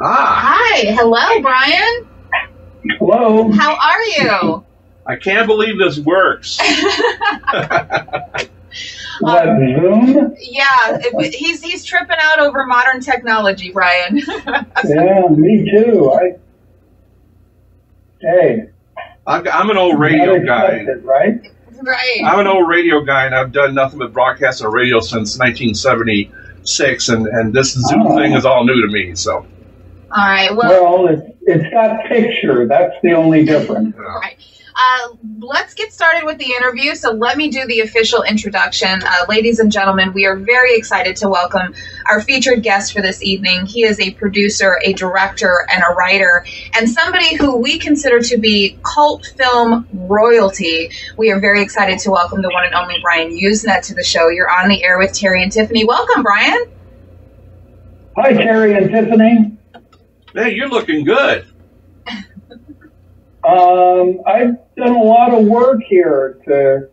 Ah, Hi, hello, Brian. Hello. How are you? I can't believe this works. What, Zoom? Yeah, he's he's tripping out over modern technology, Brian. Yeah, me too. I, hey, I'm an old radio guy. right? right. I'm an old radio guy, and I've done nothing but broadcast on radio since 1976, and, and this Zoom Oh. thing is all new to me. So, All right. Well, Well, it's, it's got picture. That's the only difference. uh, right. Uh, let's get started with the interview. So let me do the official introduction. Uh, ladies and gentlemen, we are very excited to welcome our featured guest for this evening. He is a producer, a director, and a writer, and somebody who we consider to be cult film royalty. We are very excited to welcome the one and only Brian Yuzna to the show. You're on the air with Terry and Tiffany. Welcome, Brian. Hi, Terry and Tiffany. hey, you're looking good. Um, I've done a lot of work here to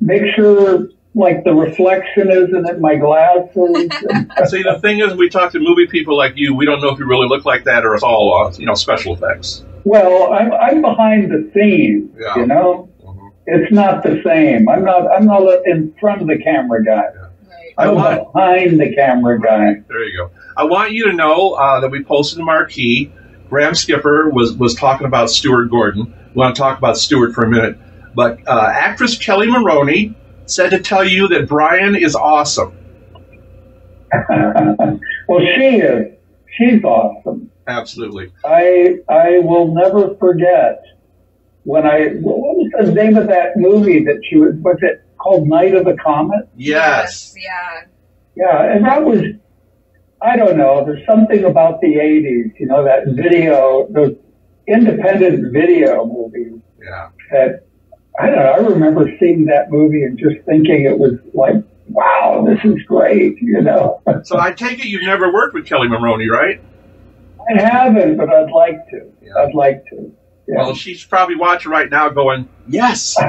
make sure, like, the reflection isn't in my glasses. See, the thing is, we talk to movie people like you. We don't know if you really look like that or it's all, uh, you know, special effects. well, I'm, I'm behind the scenes, Yeah. you know? Mhm. It's not the same. I'm not, I'm not in front of the camera guy. Right. I I'm want. behind the camera guy. There you go. I want you to know uh, that we posted a Marquee. Graham Skipper was was talking about Stuart Gordon. We want to talk about Stuart for a minute, but uh, actress Kelli Maroney said to tell you that Brian is awesome. well, she is. She's awesome. Absolutely. I I will never forget when I what was the name of that movie that she was was it called Night of the Comet? Yes. Yeah. Yeah, and that was I don't know. There's something about the '80s, you know, that video, those independent video movies Yeah. that I don't know. I remember seeing that movie and just thinking it was like, wow, this is great, you know. So I take it you've never worked with Kelli Maroney, right? I haven't, but I'd like to. Yeah. I'd like to. Yeah. Well, she's probably watching right now, going, "Yes." so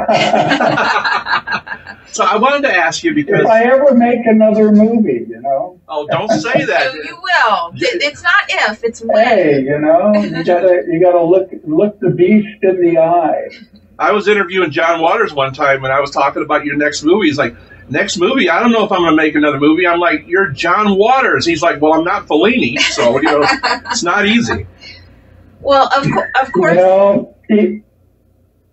I wanted to ask you because if I ever make another movie, you know, oh, don't say that. You, you will. It's not if, it's when. hey, you know, you gotta you gotta look look the beast in the eye. I was interviewing John Waters one time when I was talking about your next movie. He's like, next movie, I don't know if I'm going to make another movie. I'm like, you're John Waters. He's like, well, I'm not Fellini, so you know, it's not easy. Well, of, co- of You course. know, e-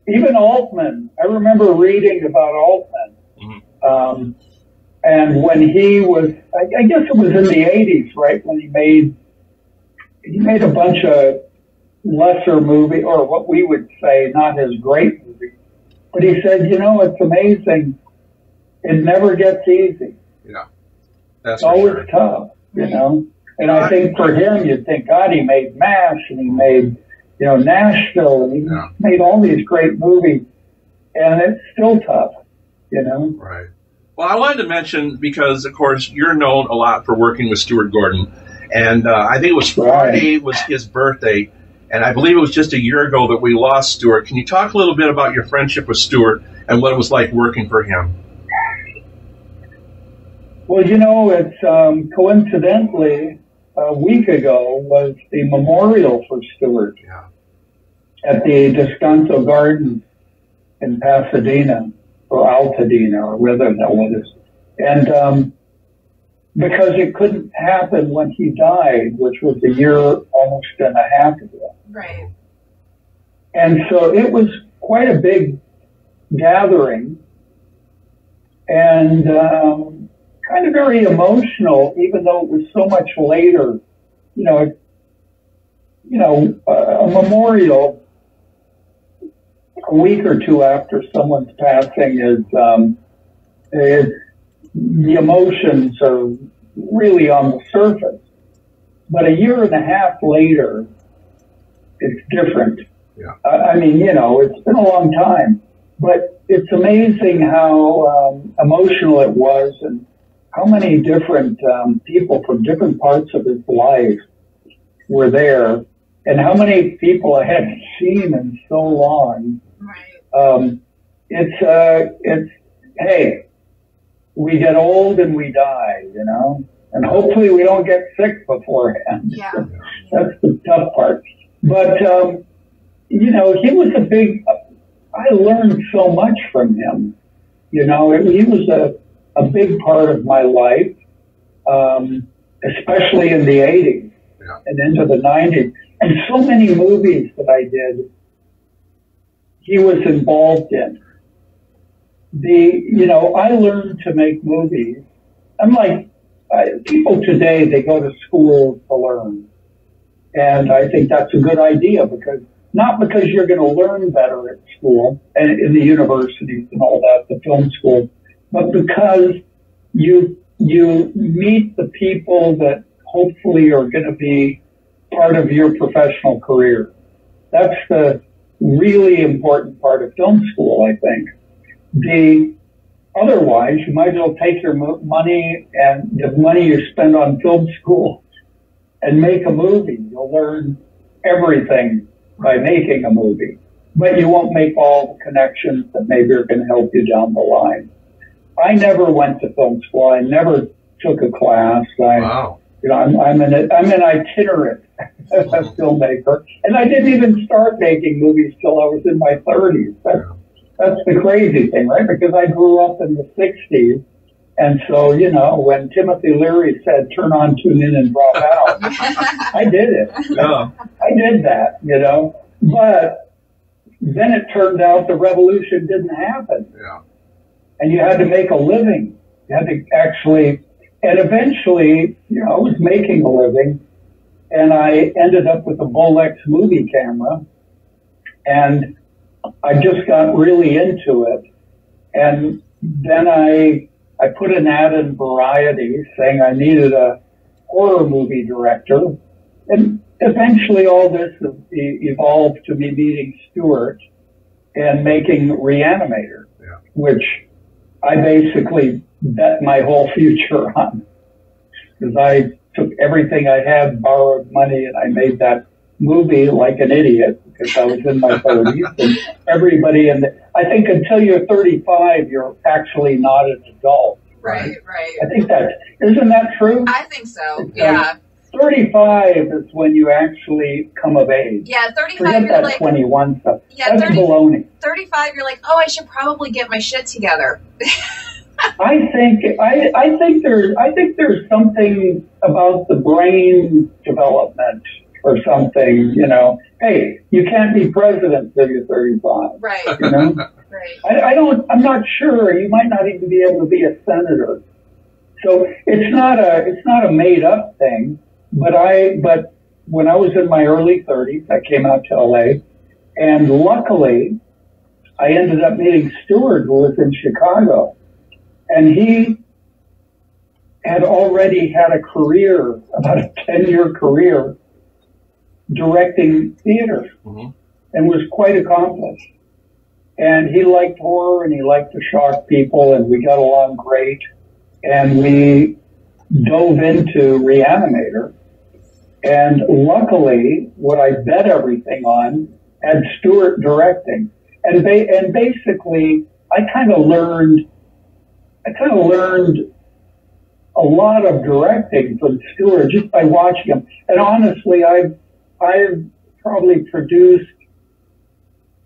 even Altman. I remember reading about Altman, Mhm. um, and when he was, I, I guess it was in the '80s, right? When he made he made a bunch of lesser movie, or what we would say, not his great movie. But he said, you know, it's amazing. It never gets easy. Yeah. That's It's for always sure. tough, you Right. know. And I think for him, you'd think, God, he made MASH and he made, you know, Nashville and he Yeah. made all these great movies, and it's still tough, you know. Right. Well, I wanted to mention because, of course, you're known a lot for working with Stuart Gordon, and uh, I think it was Friday was his birthday, and I believe it was just a year ago that we lost Stuart. Can you talk a little bit about your friendship with Stuart and what it was like working for him? Well, you know, it's um, coincidentally a week ago was the memorial for Stuart Yeah. at the Descanso Garden in Pasadena or Altadena or whether that was. And um, because it couldn't happen when he died, which was a year almost and a half ago. Right. And so it was quite a big gathering and um, kind of very emotional, even though it was so much later. You know, it, you know, a, a memorial a week or two after someone's passing is, um, is the emotions are really on the surface. But a year and a half later, it's different. Yeah. I I mean, you know, it's been a long time, but it's amazing how um, emotional it was and how many different um, people from different parts of his life were there and how many people I hadn't seen in so long. Um, it's, uh, it's, hey, we get old and we die, you know? and hopefully we don't get sick beforehand. Yeah. That's the tough part. But um, you know, he was a big. I learned so much from him. You know, it, he was a a big part of my life, um, especially in the '80s Yeah. and into the '90s, and so many movies that I did. He was involved in. The you know, I learned to make movies. I'm like people today; they go to school to learn. And I think that's a good idea because not because you're going to learn better at school and in the universities and all that, the film school, but because you, you meet the people that hopefully are going to be part of your professional career. That's the really important part of film school, I think. The, otherwise, you might as well take your mo- money and the money you spend on film school and make a movie. You'll learn everything by making a movie, but you won't make all the connections that maybe are going to help you down the line. I never went to film school. I never took a class. I, Wow. you know, I'm, I'm an I'm an itinerant filmmaker, and I didn't even start making movies till I was in my 30s. That's that's the crazy thing, right? Because I grew up in the 60s. And so, you know, when Timothy Leary said, turn on, tune in, and drop out, I did it. Yeah. I did that, you know. But then it turned out the revolution didn't happen. Yeah. And you had to make a living. You had to actually, and eventually, you know, I was making a living and I ended up with a Bolex movie camera and I just got really into it. And then I, I put an ad in Variety saying I needed a horror movie director. And eventually all this evolved to me meeting Stuart and making Reanimator, Yeah. which I basically bet my whole future on. Because I took everything I had, borrowed money, and I made that movie like an idiot because I was in my 30s. And everybody in the, I think until you're 35, you're actually not an adult. Right, right. I think that, isn't that true? I think so. Um, yeah. 35 is when you actually come of age. Yeah, 35, Forget you're that like, 21 stuff. yeah, That's 30, baloney. 35, you're like, oh, I should probably get my shit together. I think I, I think there's I think there's something about the brain development or something. You know, hey, you can't be president till you're 35. Right, You know, right. I, I don't. I'm not sure. You might not even be able to be a senator. So it's not a it's not a made up thing. But I but when I was in my early 30s, I came out to LA, and luckily, I ended up meeting Stuart, who was in Chicago, and he had already had a career, about a 10 year career, directing theater, Mhm. and was quite accomplished. And he liked horror and he liked to shock people, and we got along great. And we dove into Reanimator. And luckily, what I bet everything on had Stuart directing. And ba- and basically, I kind of learned, I kind of learned a lot of directing from Stuart just by watching him. And honestly, I've, I've probably produced,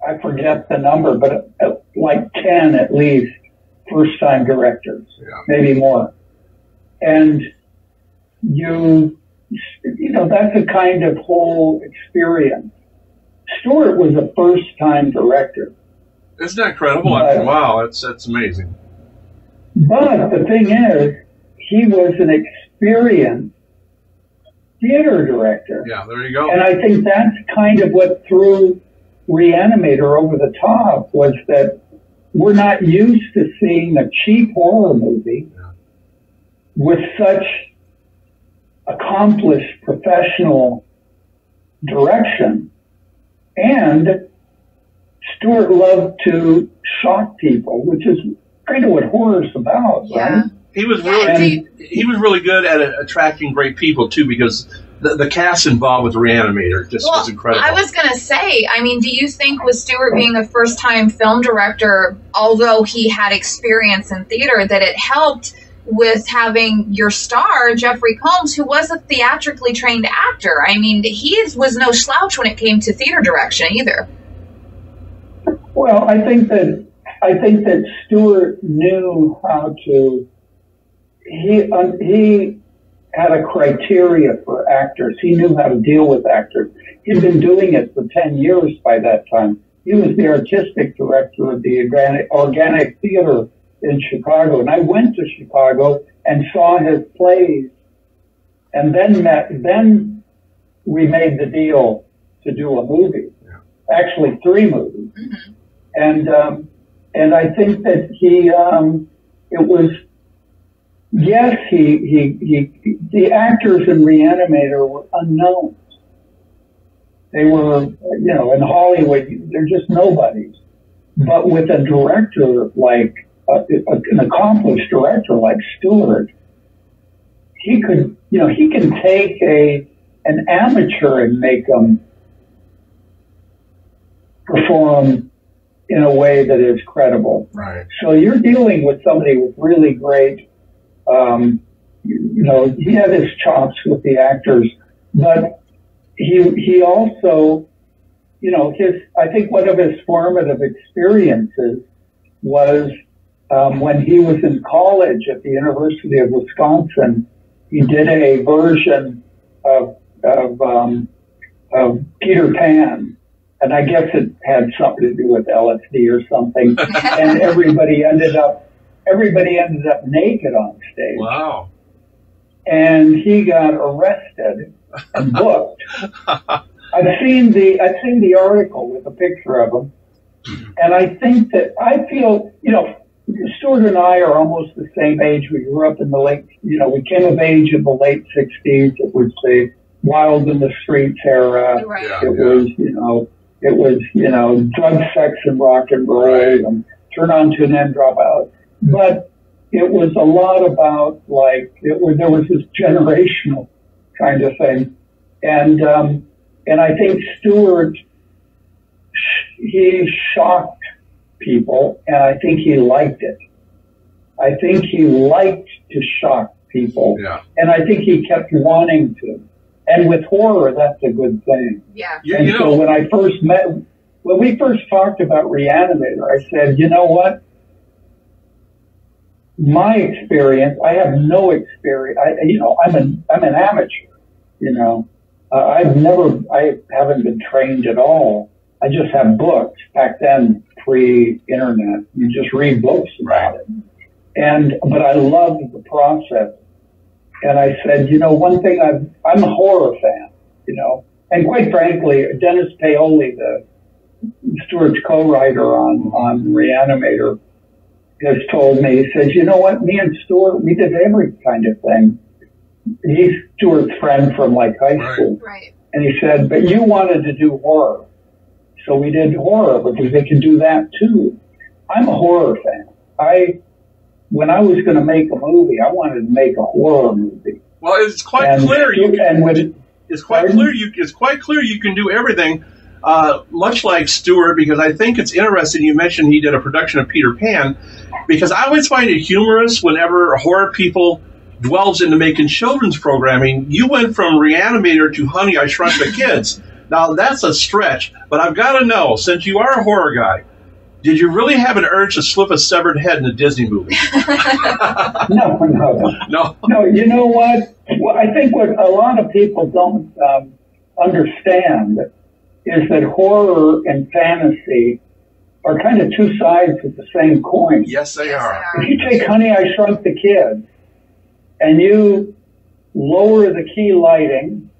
I forget the number, but uh, like 10 at least first time directors, Yeah. maybe more. And you, you know, that's a kind of whole experience. Stuart was a first time director. Isn't that incredible? Mean, wow, that's that's amazing. But the thing is, he was an experienced theater director. Yeah, there you go. And I think that's kind of what threw Reanimator over the top was that we're not used to seeing a cheap horror movie Yeah. with such accomplished professional direction. And Stuart loved to shock people, which is kind of what horror's about, Yeah. right? He was really do he was really good at uh, attracting great people too because the, the cast involved with Reanimator just Well, was incredible. I was going to say, I mean, do you think with Stuart being a first time film director, although he had experience in theater, that it helped with having your star, Jeffrey Combs, who was a theatrically trained actor. I mean, he was no slouch when it came to theater direction either. Well, I think that I think that Stuart knew how to. He um, he had a criteria for actors. He knew how to deal with actors. He'd been doing it for ten years by that time. He was the artistic director of the organic, organic theater in Chicago. And I went to Chicago and saw his plays and then met, then we made the deal to do a movie. Yeah. Actually three movies. Mm-hmm. And, um, and I think that he, um, it was, yes, he, he, he, the actors in Reanimator were unknown. They were, you know, in Hollywood, they're just nobodies. But with a director like, uh, an accomplished director like Stuart, he could, you know, he can take a, an amateur and make them perform in a way that is credible. Right. So you're dealing with somebody with really great, um, you know, he had his chops with the actors, but he he also, you know, his I think one of his formative experiences was um, when he was in college at the University of Wisconsin. He did a version of of, um, of Peter Pan, and I guess it had something to do with LSD or something. and everybody ended up everybody ended up naked on stage. Wow. And he got arrested and booked. I've seen the I've seen the article with a picture of him, and I think that I feel you know Stuart and I are almost the same age. We grew up in the late you know we came of age in the late '60s. It was the Wild in the Streets era. Right. Yeah, it yeah. was you know it was you know drug, sex, and rock and roll, right. and turn on to an end, drop out. But it was a lot about like it was there was this generational kind of thing. And, um, and I think Stuart, he shocked people and I think he liked it. I think he liked to shock people. Yeah. And I think he kept wanting to. And with horror, that's a good thing. Yeah. And you so when I first met, when we first talked about Reanimator, I said, you know what? My experience, I have no experience. I, you know, I'm an, I'm an amateur. You know, uh, I've never, I haven't been trained at all. I just have books back then, pre-internet. You just read books about it. And, but I loved the process. And I said, you know, one thing I've, I'm a horror fan, you know, and quite frankly, Dennis Paoli, the Stuart's co-writer on, on Reanimator, has told me, he says, you know what, me and Stuart, we did every kind of thing he's Stuart's friend from like high school. Right. And he said, but you wanted to do horror. So we did horror because they can do that too. I'm a horror fan. I, when I was going to make a movie, I wanted to make a horror movie. Well, it's quite and, clear. You can, and when, it's quite pardon? clear. You, it's quite clear you can do everything. Uh, much like Stuart, because I think it's interesting. You mentioned he did a production of Peter Pan, because I always find it humorous whenever horror people dwells into making children's programming, you went from Reanimator to Honey, I Shrunk the Kids. Now, that's a stretch, but I've got to know, since you are a horror guy, did you really have an urge to slip a severed head in a Disney movie? no, no, no. No, you know what? Well, I think what a lot of people don't um, understand is that horror and fantasy are kind of two sides of the same coin. Yes, they are. If you take Honey, I Shrunk the Kids, and you lower the key lighting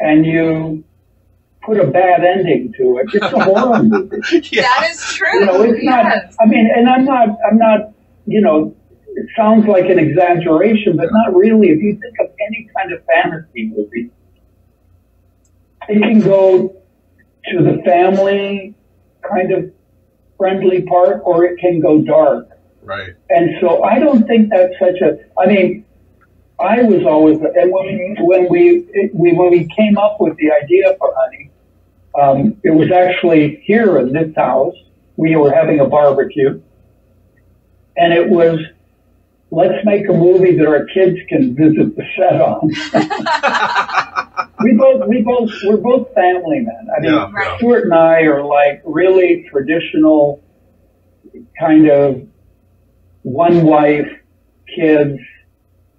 and you put a bad ending to it, it's a horror movie. yeah. That is true. You know, it's yes. not, I mean, and I'm not, I'm not, you know, it sounds like an exaggeration, but not really. If you think of any kind of fantasy movie, it can go to the family kind of friendly part or it can go dark. Right. And so I don't think that's such a. I mean, I was always and when when we we when we came up with the idea for Honey, um, it was actually here in this house. We were having a barbecue, and it was let's make a movie that our kids can visit the set on. we both, we both, we're both family men. I mean, Yeah, yeah. Stuart and I are like really traditional kind of one wife, kids.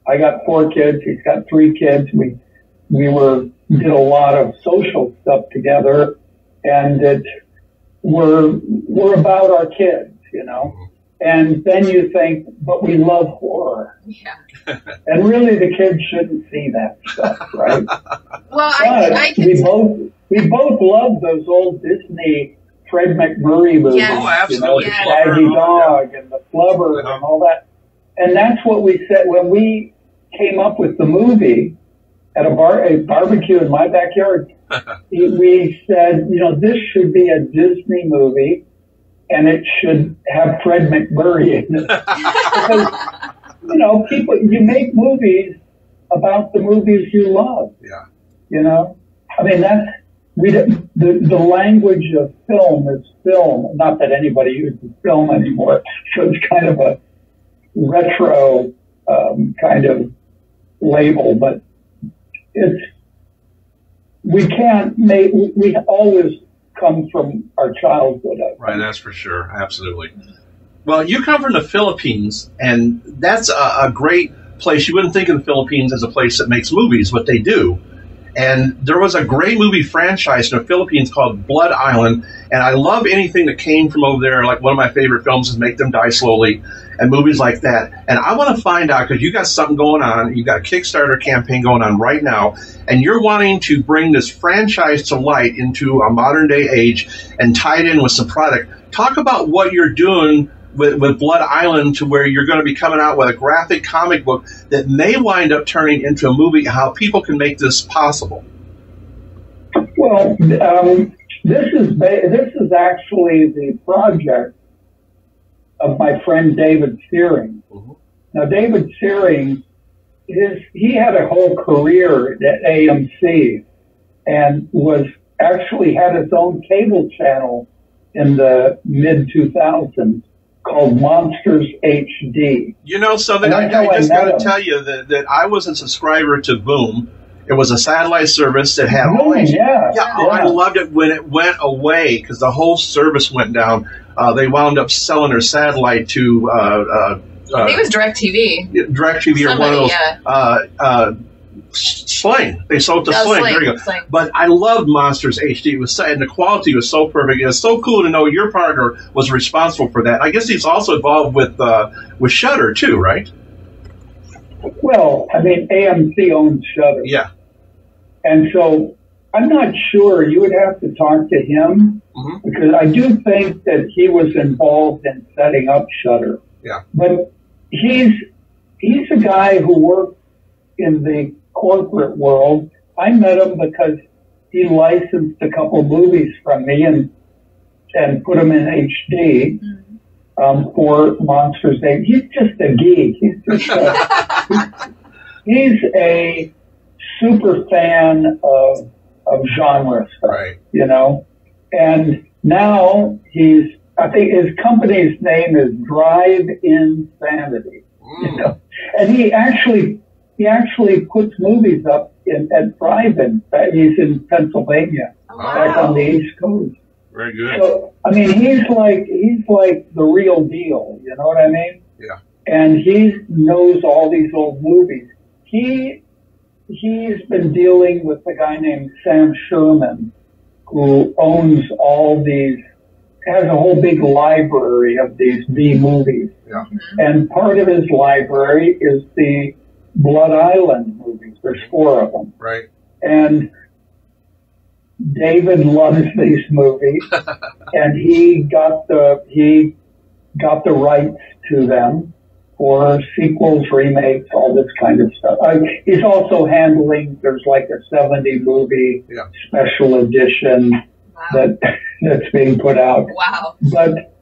I got four kids. He's got three kids. We, we were, did a lot of social stuff together and it, we're, we're about our kids, you know? And then you think, but we love horror. Yeah. And really the kids shouldn't see that stuff, right? Well, I, But I can. we both we both love those old Disney Fred MacMurray movies. Yes. Oh, You know, absolutely. the Yes. Shaggy Dog and the Flubber Uh-huh. and all that. And that's what we said when we came up with the movie at a bar a barbecue in my backyard. we said, you know, this should be a Disney movie and it should have Fred MacMurray in it. because, you know, people, you make movies about the movies you love. Yeah. You know, I mean that's we the the language of film is film. Not that anybody uses film anymore, so it's kind of a retro um, kind of label, but it's we can't make we always come from our childhood. Right, that's for sure. Absolutely. Well, you come from the Philippines, and that's a, a great place. You wouldn't think of the Philippines as a place that makes movies, but they do. And there was a great movie franchise in the Philippines called Blood Island, and I love anything that came from over there. Like one of my favorite films is Make Them Die Slowly, and movies like that. And I want to find out because you got something going on. You got a Kickstarter campaign going on right now, and you're wanting to bring this franchise to light into a modern day age and tie it in with some product. Talk about what you're doing with, with Blood Island to where you're going to be coming out with a graphic comic book that may wind up turning into a movie. How people can make this possible? Well, um, this is ba- this is actually the project of my friend David Sehring. Mhm. Now, David Sehring, his he had a whole career at AMC, and was actually had his own cable channel in the mid 2000s called Monsters HD. You know something? I, I I just got to tell you that, that I was a subscriber to Voom. It was a satellite service that had all these yeah, Yeah, oh, I loved it when it went away because the whole service went down. Uh, they wound up selling their satellite to uh, uh, I think it uh, was DirecTV. DirecTV or one of Somebody, those yeah. Sling. They sold to Oh, Sling. Sling, There you go. Sling. But I loved Monsters HD. It was so- and the quality was so perfect. It was so cool to know your partner was responsible for that. I guess he's also involved with uh, with Shudder too, right? Well, I mean, AMC owns Shudder. Yeah. And so I'm not sure. You would have to talk to him Mhm. because I do think that he was involved in setting up Shudder. Yeah. But he's he's a guy who worked in the corporate world. I met him because he licensed a couple movies from me and and put them in HD um, for Monsters HD. He's just a geek. He's just a, he's a super fan of of genre stuff, Right. you know. And now he's I think his company's name is Drive In Sanity. You Mm. know? And he actually he actually puts movies up in at Drive-In. Uh, he's in Pennsylvania, Oh, back on the East Coast. Very good. So I mean, he's like he's like the real deal. You know what I mean? Yeah. And he knows all these old movies. He he's been dealing with a guy named Sam Sherman, who owns all these, has a whole big library of these B movies. Yeah. And part of his library is the Blood Island movies. There's four of them. Right. And David loves these movies, and he got the he got the rights to them for sequels, remakes, all this kind of stuff. I, he's also handling. There's like a 70 movie Yeah. special edition Wow. that that's being put out. wow. But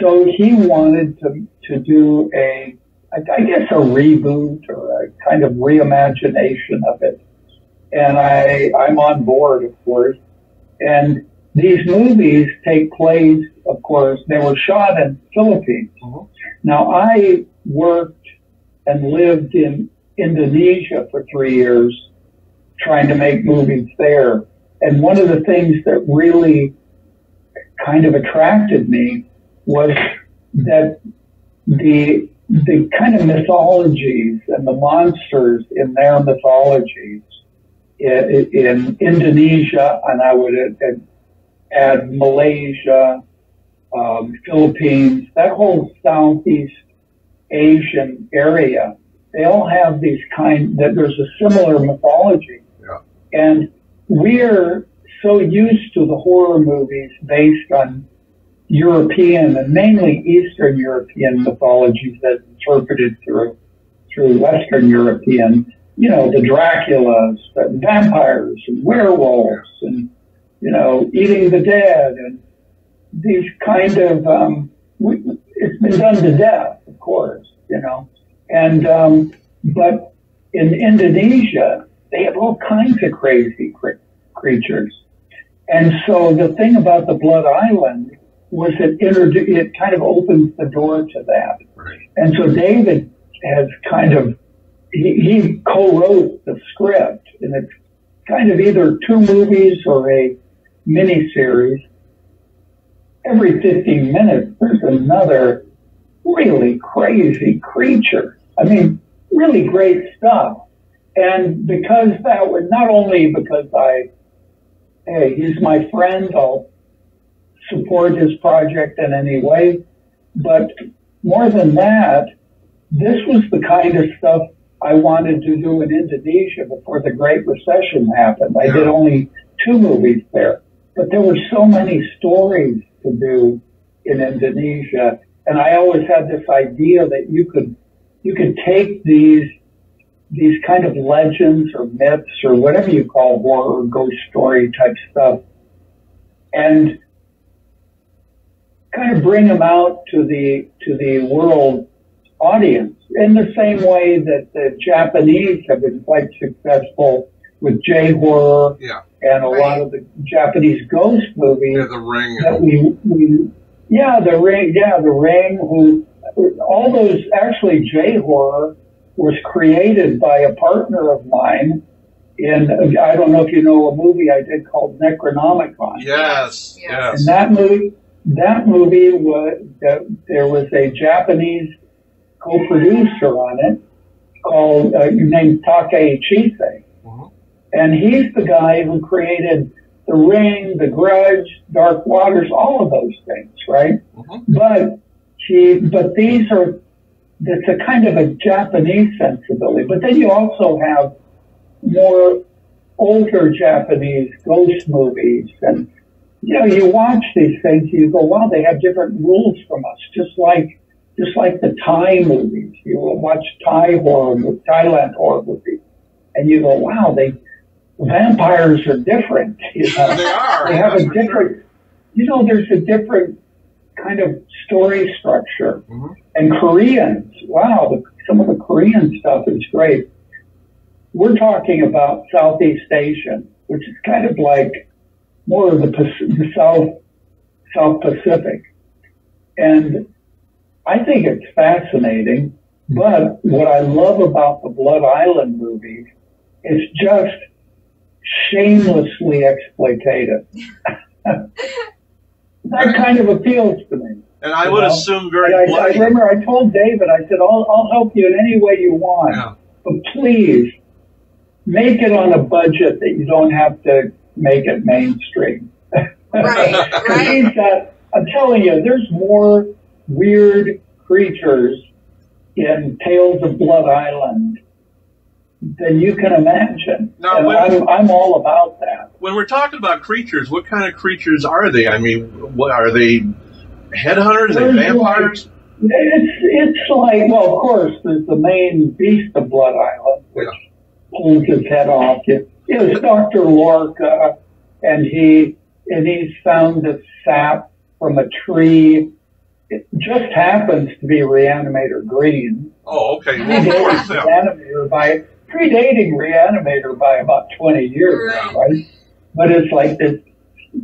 so he wanted to to do a, I I guess a reboot or a kind of reimagination of it, and I I'm on board, of course. And these movies take place, of course, they were shot in the Philippines. Mhm. Now I worked and lived in Indonesia for three years trying to make movies there. And one of the things that really kind of attracted me was that the the kind of mythologies and the monsters in their mythologies in, in Indonesia, and I would add, add Malaysia, um, Philippines, that whole Southeast Asian area, they all have these kind that there's a similar mythology. Yeah. And we're so used to the horror movies based on European and mainly Eastern European mythologies that interpreted through through Western European, you know, the Draculas, the vampires and werewolves and you know, eating the dead and these kind of um, we, it's been done to death, of course, you know. And um, but in Indonesia, they have all kinds of crazy cre- creatures. And so the thing about the Blood Island was it introdu- it kind of opens the door to that. Right. And so David has kind of he, he co-wrote the script, and it's kind of either two movies or a mini series. Every 15 minutes, there's another really crazy creature. I mean, really great stuff. And because that was not only because I, hey, he's my friend, I'll support his project in any way, but more than that, this was the kind of stuff I wanted to do in Indonesia before the Great Recession happened. I did only two movies there, but there were so many stories to do in Indonesia. And I always had this idea that you could, you could take these, these kind of legends or myths or whatever you call horror, ghost story type stuff and kind of bring them out to the, to the world audience in the same way that the Japanese have been quite successful with J horror Yeah. and a lot of the Japanese ghost movies Yeah, the ring. that we, we, yeah, the ring, yeah, the ring, who, all those, actually J horror was created by a partner of mine in, I don't know if you know a movie I did called Necronomicon. Yes. Yes. Yes. And that movie, that movie was, there was a Japanese co-producer on it called, uh, named Taka Ichise. Mhm. And he's the guy who created The Ring, The Grudge, Dark Waters, all of those things, right? Mhm. But he, but these are, it's a kind of a Japanese sensibility. But then you also have more older Japanese ghost movies and, you know, you watch these things, you go, wow, they have different rules from us, just like, just like the Thai movies. You will watch Thai horror, Thailand horror movies, and you go, wow, they, vampires are different. You know? They are. They have that's a for sure. different, you know, there's a different kind of story structure. Mhm. And Koreans, wow, the, some of the Korean stuff is great. We're talking about Southeast Asian, which is kind of like more of the, the South, South Pacific. And I think it's fascinating. But what I love about the Blood Island movies is just shamelessly exploitative. that kind of appeals to me. And I would know? assume very I, I remember I told David, I said, I'll, I'll help you in any way you want, Yeah. but please make it on a budget that you don't have to make it mainstream. Right, right. He's I'm telling you, there's more weird creatures in Tales of Blood Island than you can imagine. Now, and when- I'm, I'm all about that. When we're talking about creatures, what kind of creatures are they? I mean, what are they? Headhunters? Are they There's vampires? It's, it's like, well, of course, there's the main beast of Blood Island, which Yeah. pulls his head off. It, it was Dr. Lorca, and he, and he's found this sap from a tree. It just happens to be Reanimator Green. Oh, okay. Well, of Predating course, yeah. Reanimator by, predating Reanimator by about 20 years, Right. right? But it's like this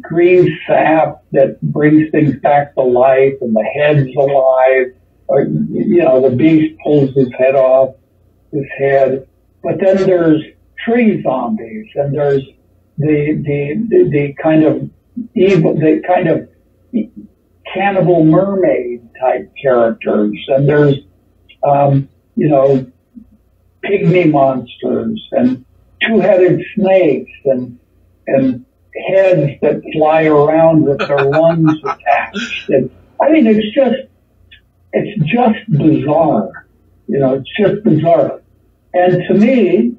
green sap that brings things back to life and the head's alive. uh, you know, the beast pulls his head off his head. But then there's tree zombies, and there's the the the, the kind of evil, the kind of cannibal mermaid type characters, and there's um, you know pygmy monsters and two-headed snakes and and heads that fly around with their lungs attached. And I mean, it's just it's just bizarre. You know, it's just bizarre. And to me,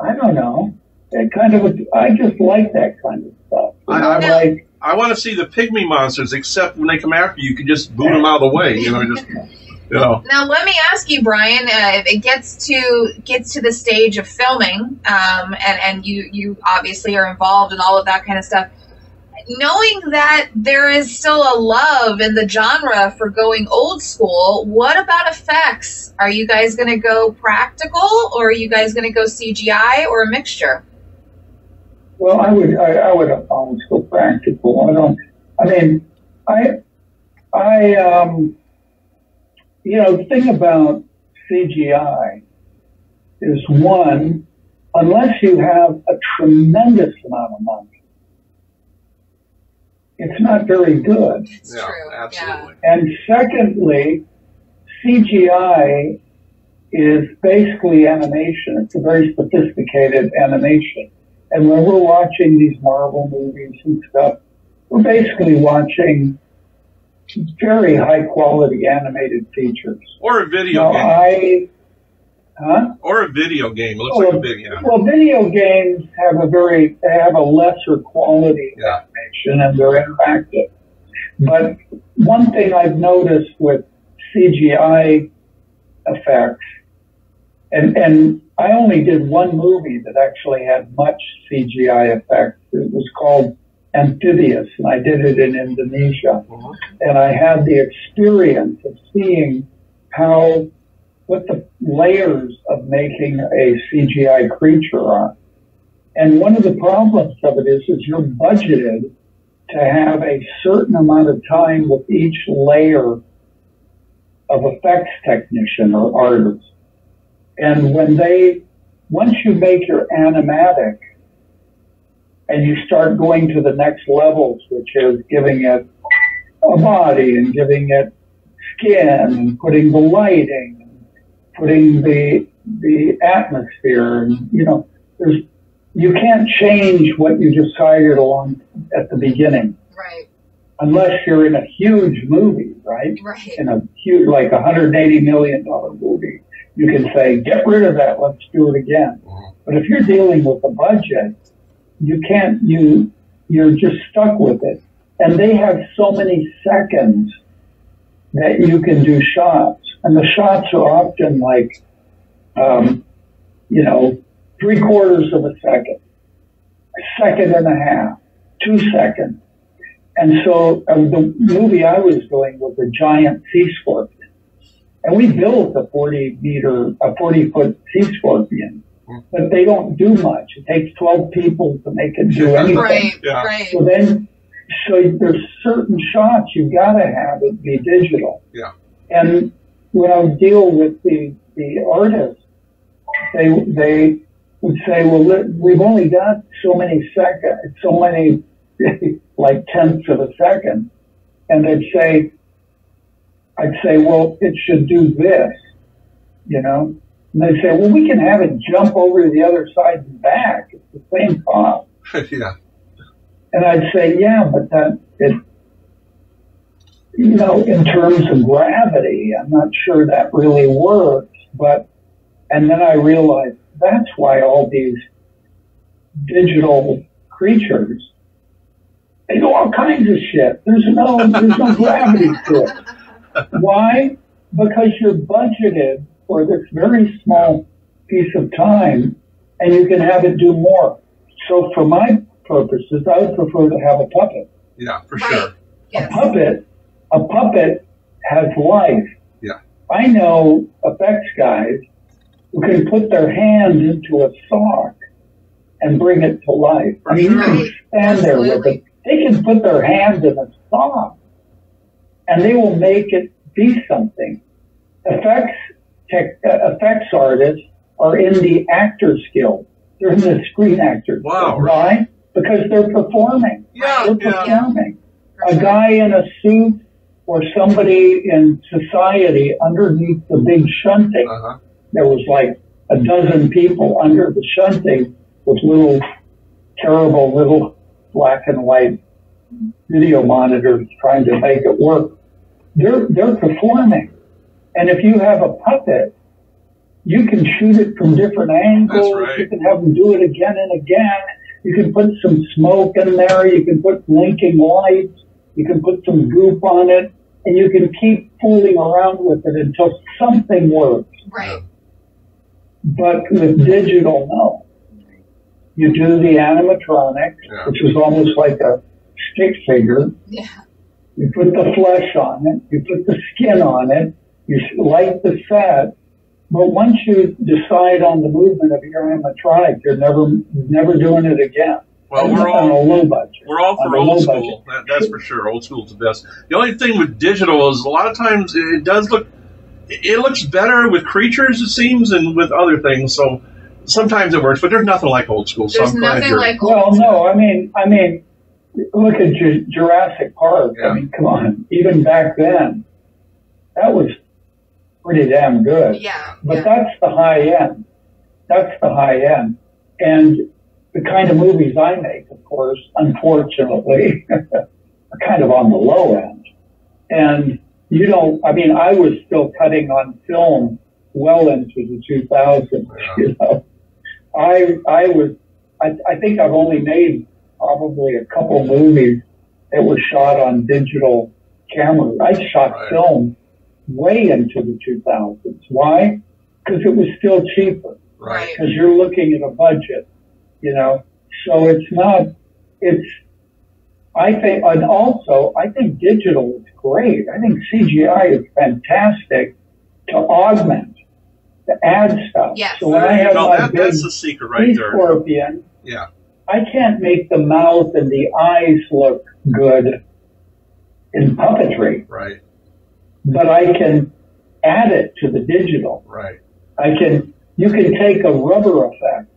I don't know. It kind of, I just like that kind of stuff. I, I like. I want to see the pygmy monsters, except when they come after you, you can just boot them out of the way. You know, just. You know. Now let me ask you, Brian. Uh, if it gets to gets to the stage of filming, um, and and you you obviously are involved in all of that kind of stuff knowing that there is still a love in the genre for going old school, what about effects? Are you guys going to go practical or are you guys going to go CGI or a mixture? Well, I would, I, I would always go practical. I don't, I mean, I, I, um, you know, the thing about CGI is one, unless you have a tremendous amount of money, it's not very good. It's yeah, true. Absolutely. Yeah. And secondly, CGI is basically animation. It's a very sophisticated animation. And when we're watching these Marvel movies and stuff, we're basically watching very high quality animated features. Or a video now, game. Huh? Or a video game. It looks well, like a video. Well, video games have a very they have a lesser quality yeah. Animation and they're interactive. But one thing I've noticed with CGI effects, and and I only did one movie that actually had much CGI effects. It was called Amphibious, and I did it in Indonesia. Uh-huh. And I had the experience of seeing how what the layers of making a CGI creature are. And one of the problems of it is, is you're budgeted to have a certain amount of time with each layer of effects technician or artist. And when they, once you make your animatic and you start going to the next levels, which is giving it a body and giving it skin and putting the lighting putting the the atmosphere and you know there's you can't change what you decided along at the beginning. Right. Unless you're in a huge movie, right? Right. In a huge like a hundred and eighty million dollar movie. You can say, get rid of that, let's do it again. But if you're dealing with a budget, you can't you you're just stuck with it. And they have so many seconds that you can do shots and the shots are often like, um, you know, three quarters of a second, a second and a half, two seconds. And so uh, the movie I was doing was a giant sea scorpion. And we built a 40 meter, a 40 foot sea scorpion, but they don't do much. It takes 12 people to make it do anything. Right, yeah. right. So then, so there's certain shots you've gotta have it be digital. Yeah. And when I deal with the, the artists, they, they would say, well, we've only got so many seconds, so many, like tenths of a second. And they'd say, I'd say, well, it should do this, you know? And they'd say, well, we can have it jump over to the other side and back. It's the same cost. yeah. And I'd say, yeah, but that, it, you know, in terms of gravity, I'm not sure that really works. But, and then I realized that's why all these digital creatures, they do all kinds of shit. There's no, there's no gravity to it. Why? Because you're budgeted for this very small piece of time and you can have it do more. So for my purposes, I would prefer to have a puppet. Yeah, for sure. Yes. A puppet a puppet has life. Yeah. I know effects guys who can put their hand into a sock and bring it to life. I mean, you can stand there with it. They can put their hand in a sock and they will make it be something. Effects tech, uh, effects artists are in the Actors Guild. They're in the Screen Actors. Wow. Guild. Why? Because they're performing. Yeah, They're yeah. A guy in a suit or somebody in society underneath the big shunting. Uh-huh. There was like a dozen people under the shunting with little, terrible little black and white video monitors trying to make it work. They're, they're performing. And if you have a puppet, you can shoot it from different angles. right. You can have them do it again and again. You can put some smoke in there. You can put blinking lights. You can put some goop on it. And you can keep fooling around with it until something works. Right. But with digital, no. You do the animatronic, Yeah. which is almost like a stick figure. Yeah. You put the flesh on it. You put the skin on it. You s- light the set. But once you decide on the movement of your animatronic, you're never, never doing it again. Well, on, we're on a all low budget. we're all for old school. That, that's for sure. Old school's the best. The only thing with digital is a lot of times it does look it looks better with creatures it seems and with other things. So sometimes it works, but there's nothing like old school. So There's I'm nothing you're like Well, no, I mean, I mean, look at Ju- Jurassic Park. Yeah. I mean, come on. Even back then, that was pretty damn good. Yeah. But yeah. that's the high end. That's the high end. And the kind of movies I make, of course, unfortunately, are kind of on the low end. And you don't, I mean, I was still cutting on film well into the 2000s, you know. I, I was, I, I think I've only made probably a couple movies that were shot on digital cameras. I shot Right. film way into the 2000s. Why? Because it was still cheaper. right. Because you're looking at a budget, you know. So it's not. It's. I think, and also, I think digital is great. I think CGI is fantastic to augment, to add stuff. Yes. So when I have No, my that, big that's the secret right sea there. scorpion, Yeah. I can't make the mouth and the eyes look good in puppetry, Right. but I can add it to the digital. Right. I can, you can take a rubber effect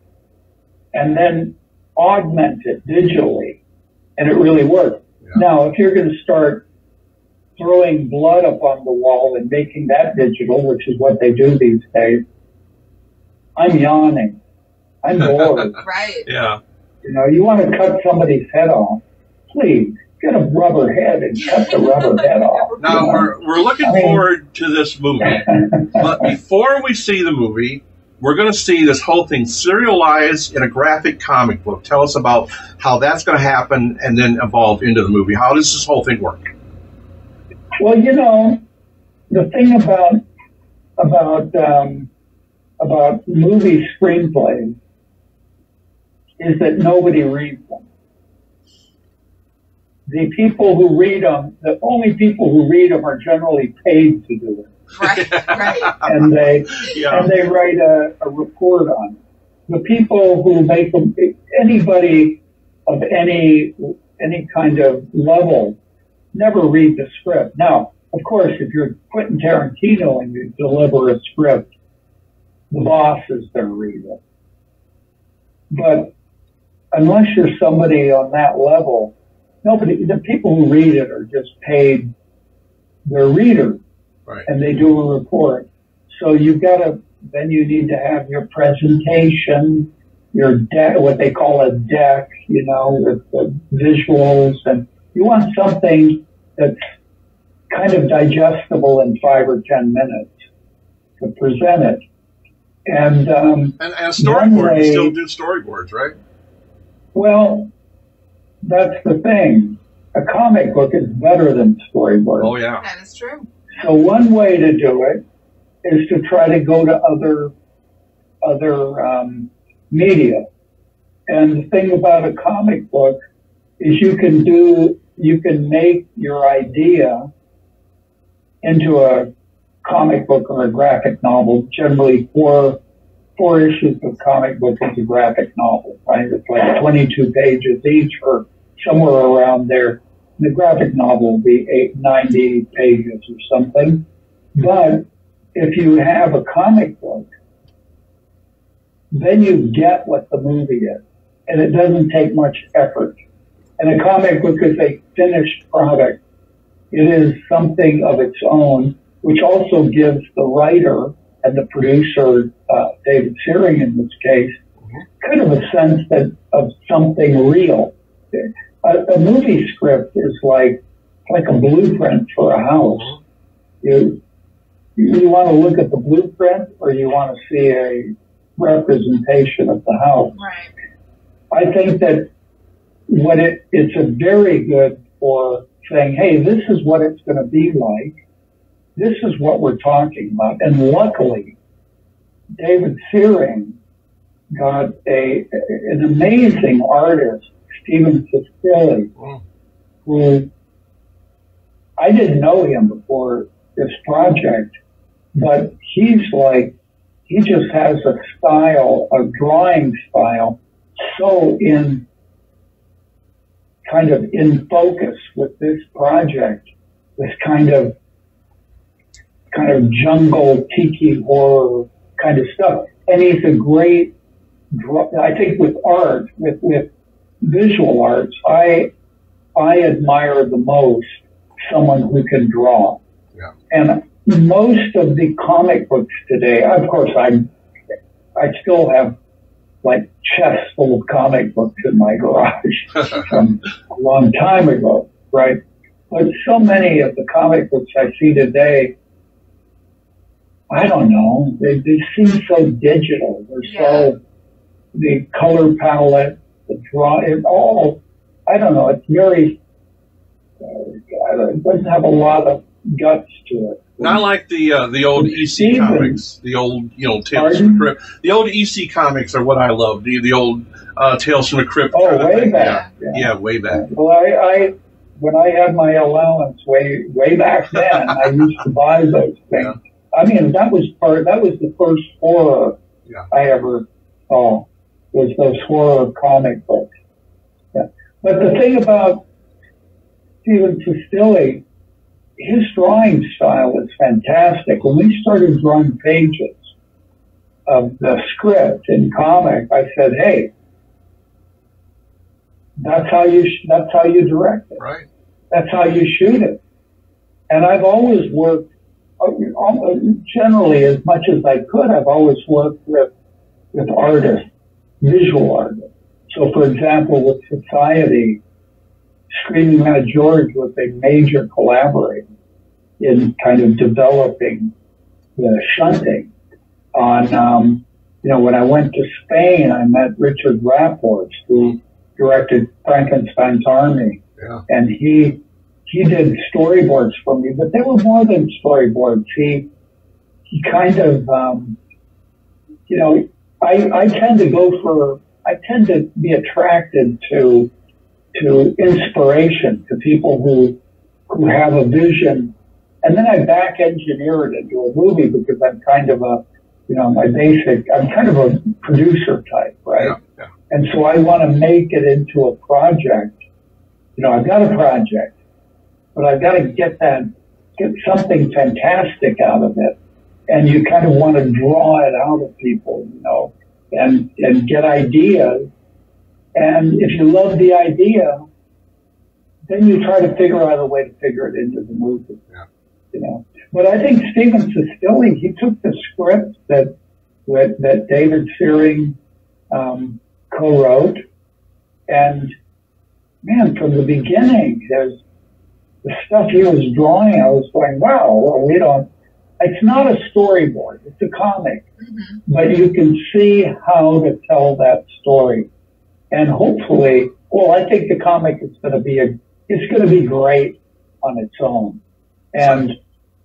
and then augment it digitally and it really worked. Yeah. Now, if you're going to start throwing blood up on the wall and making that digital, which is what they do these days, I'm yawning. I'm bored. Right. Yeah. you know, you want to cut somebody's head off, please get a rubber head and cut the rubber head off. Now you know? we're we're looking I mean- forward to this movie. But before we see the movie, we're going to see this whole thing serialized in a graphic comic book. Tell us about how that's going to happen and then evolve into the movie. How does this whole thing work? Well, you know, the thing about about um, about movie screenplays is that nobody reads them. The people who read them, the only people who read them are generally paid to do it, Right. Right. and they Yeah. and they write a, a report on it. The people who make them, anybody of any any kind of level, never read the script. Now, of course, if you're Quentin Tarantino and you deliver a script, the boss is going to read it. But unless you're somebody on that level, nobody. The people who read it are just paid. They're readers Right. and they do a report. So you've got to, then you need to have your presentation, your deck, what they call a deck, you know, with the visuals, and you want something that's kind of digestible in five or ten minutes to present it. And, um, And, and a storyboard, you still do storyboards, right? well, that's the thing. A comic book is better than storyboard. Oh yeah. That is true. So one way to do it is to try to go to other other um, media. And the thing about a comic book is you can do you can make your idea into a comic book or a graphic novel. Generally, four four issues of comic book is a graphic novel. Right? It's like 22 pages each, or somewhere around there. The graphic novel will be eight, 90 pages or something. But if you have a comic book, then you get what the movie is. And it doesn't take much effort. And a comic book is a finished product. It is something of its own, which also gives the writer and the producer, uh, David Sehring in this case, kind of a sense that of something real. A, a movie script is like like a blueprint for a house. You you want to look at the blueprint, or you want to see a representation of the house. Right. I think that what it it's a very good for saying, hey, this is what it's going to be like. This is what we're talking about. And luckily, David Sehring got a an amazing artist, Stephen Cistulli, Mm. who I didn't know him before this project, but he's like he just has a style, a drawing style, so in kind of in focus with this project, this kind of kind of jungle tiki horror kind of stuff. And he's a great, draw- I think with art, with, with visual arts, I, I admire the most someone who can draw. Yeah. And most of the comic books today, of course, I, I still have like chests full of comic books in my garage from a long time ago, right? But so many of the comic books I see today, I don't know, they, they seem so digital. They're so, the color palette, the draw, it all, I don't know, it's very, uh, it doesn't have a lot of guts to it. Not like the uh, the old EC Steven. comics, the old you know Tales from the Crypt. The old EC comics are what I love. The the old uh, Tales from the Crypt. Oh, way back. Yeah. yeah, way back. Well, I, I, when I had my allowance way, way back then, I used to buy those things. I mean, that was part, that was the first horror Yeah. I ever saw, was those horror comic books. Yeah. But the thing about Stephen Cistulli, his drawing style is fantastic. When we started drawing pages of the script in comic, I said, hey, that's how you, sh- that's how you direct it. Right. That's how you shoot it. And I've always worked, uh, generally as much as I could, I've always worked with, with artists, visual artists. So for example, with Society, Screaming Mad George was a major collaborator in kind of developing the shunting on, um, you know, when I went to Spain, I met Richard Raaphorst, who directed Frankenstein's Army Yeah. and he he did storyboards for me, but they were more than storyboards. He he kind of um, you know I I tend to go for I tend to be attracted to to inspiration to people who who have a vision, and then I back engineer it into a movie because I'm kind of a you know my basic I'm kind of a producer type, right? Yeah. Yeah. And so I want to make it into a project. You know, I've got a project, but I've got to get that, get something fantastic out of it. And you kind of want to draw it out of people, you know, and, and get ideas. And if you love the idea, then you try to figure out a way to figure it into the movie. Yeah. You know, but I think Stephen Cistulli, he took the script that, that, that David Sehring, um, co-wrote. And man, from the beginning, there's the stuff he was drawing. I was going, wow, well, we don't, it's not a storyboard. It's a comic, hmm but you can see how to tell that story. And hopefully, well, I think the comic is going to be a, it's going to be great on its own. And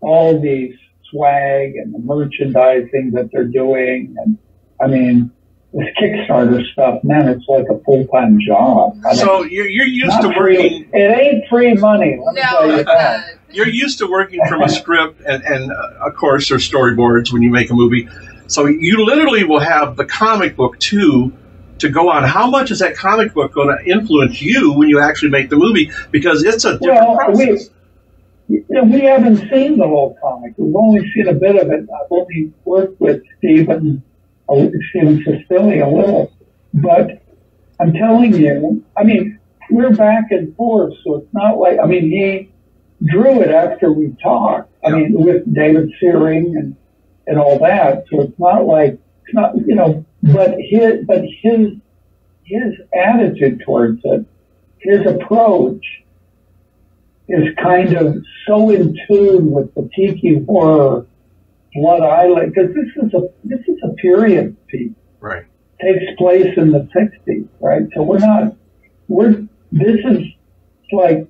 all these swag and the merchandising that they're doing. And I mean, this Kickstarter stuff, man, it's like a full-time job. I mean, So you're you're used not to free. working. It ain't free money. Let me tell No, you that. You're used to working from a script, and and uh, of course there's storyboards when you make a movie. So you literally will have the comic book too, to go on. How much is that comic book going to influence you when you actually make the movie? Because it's a different Well, process. we, we haven't seen the whole comic. We've only seen a bit of it. I've only worked with Stephen, Stephen Sicily a little. But I'm telling you, I mean, we're back and forth, so it's not like, I mean, he drew it after we talked. I mean, with David Sehring and, and all that. So it's not like, it's not, you know, but his, but his, his attitude towards it, his approach, is kind of so in tune with the tiki horror blood island because this is a this is a period piece right. takes place in the 60s right so we're not we're this is like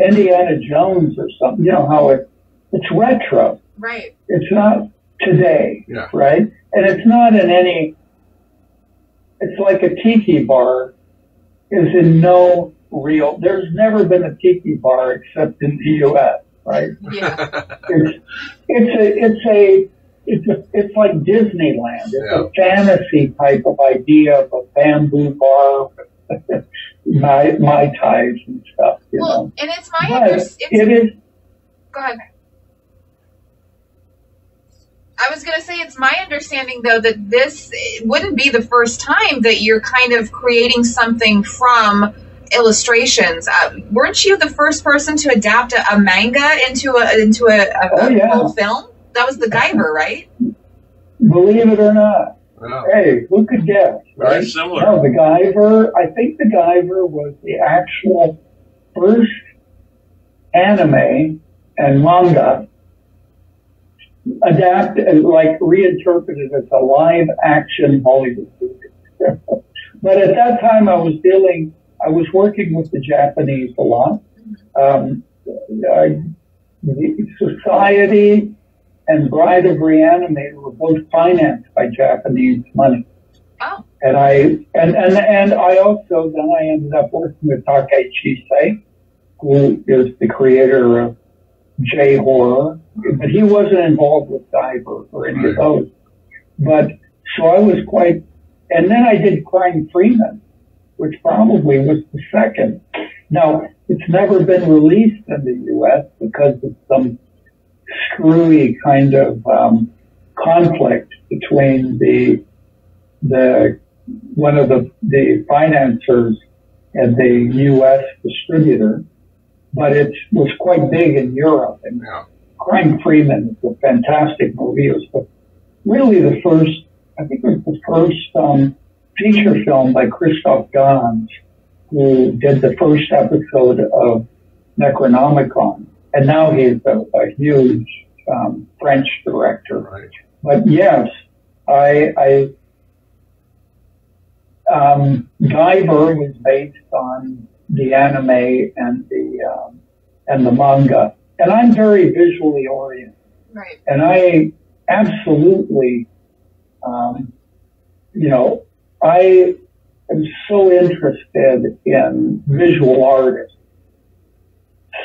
indiana jones or something you know how it it's retro Right. it's not today Yeah. right and it's not in any it's like a tiki bar is in no real there's never been a tiki bar except in the us right Yeah. it's it's a it's a it's a, it's like Disneyland. It's Yeah. a fantasy type of idea of a bamboo bar my my ties and stuff. You Well, know, and it's my but under- it it's, Go ahead. I was going to say it's my understanding though that this wouldn't be the first time that you're kind of creating something from illustrations. Uh, weren't you the first person to adapt a, a manga into a into a, a, Oh, a yeah. full film? That was the Guyver, right? believe it or not. Wow. Hey, who could guess? Very Right? similar. No, the Guyver. I think the Guyver was the actual first anime and manga adapted, like reinterpreted as a live action Hollywood movie. but at that time, I was dealing, I was working with the Japanese a lot. Um, I, the Society and Bride of Reanimator were both financed by Japanese money. Oh, And I and, and and I also then I ended up working with Taka Ichise, who is the creator of J horror, but he wasn't involved with Guyver or any of those. But so I was quite, and then I did Crying Freeman, which probably was the second. Now it's never been released in the U.S. because of some screwy kind of um, conflict between the the one of the the financiers and the U.S. distributor, but it was quite big in Europe. And Yeah. Crying Freeman is a fantastic movie. It was the, really the first, I think it was the first um, feature film by Christoph Gans, who did the first episode of Necronomicon, and now he's a, a huge um, French director. Right. But yes, I, I um, Guyver was based on the anime and the um, and the manga, and I'm very visually oriented, right. and I absolutely, um, you know, I am so interested in visual artists.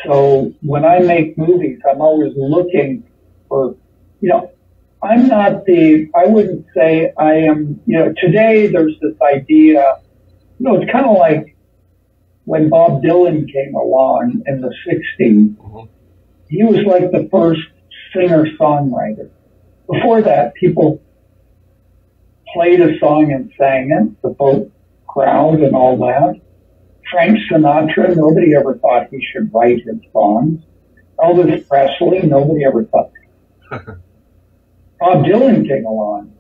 So when I make movies, I'm always looking for, you know, I'm not the, I wouldn't say I am, you know, today there's this idea, you know, it's kind of like when Bob Dylan came along in the 60s, Mhm. he was like the first singer songwriter. Before that, people played a song and sang it, the boat crowd and all that. Frank Sinatra, nobody ever thought he should write his songs. Elvis Presley, nobody ever thought. Bob Dylan came along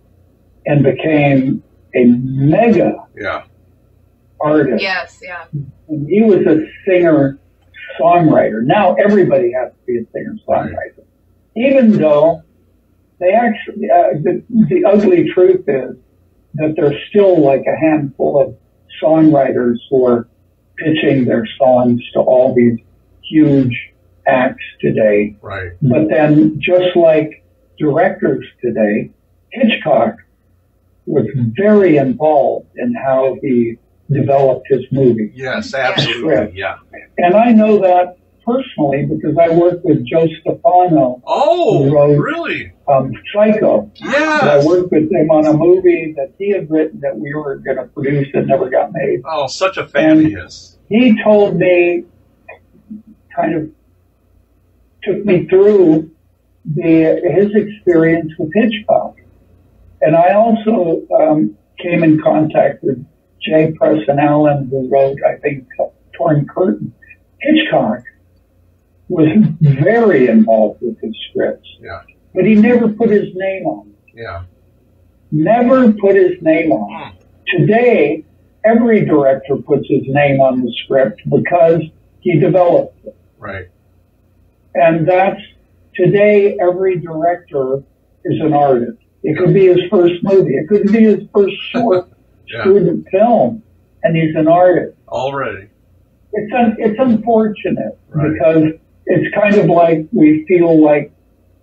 and became a mega Yeah. artist. Yes, yeah. And he was a singer songwriter. Now everybody has to be a singer songwriter. Even though they actually, uh, the, the ugly truth is that there's still like a handful of songwriters who are pitching their songs to all these huge acts today. Right. But then just like directors today, Hitchcock was very involved in how he developed his movie. Yes, absolutely. Yeah. And I know that personally because I worked with Joe Stefano, Oh, Who wrote- really? um, Psycho. Yeah. I worked with him on a movie that he had written that we were going to produce that never got made. Oh, such a fan he is. He told me, kind of took me through the his experience with Hitchcock, and I also um, came in contact with Jay Presson Allen, who wrote, I think, Torn Curtain. Hitchcock was very involved with his scripts, Yeah. but he never put his name on. it. Yeah. Never put his name on. it. Hmm. Today, every director puts his name on the script because he developed it. Right. And that's today every director is an artist. It could be his first movie. It could be his first short Yeah. student film, and he's an artist. Already. It's un, it's unfortunate Right. because it's kind of like we feel like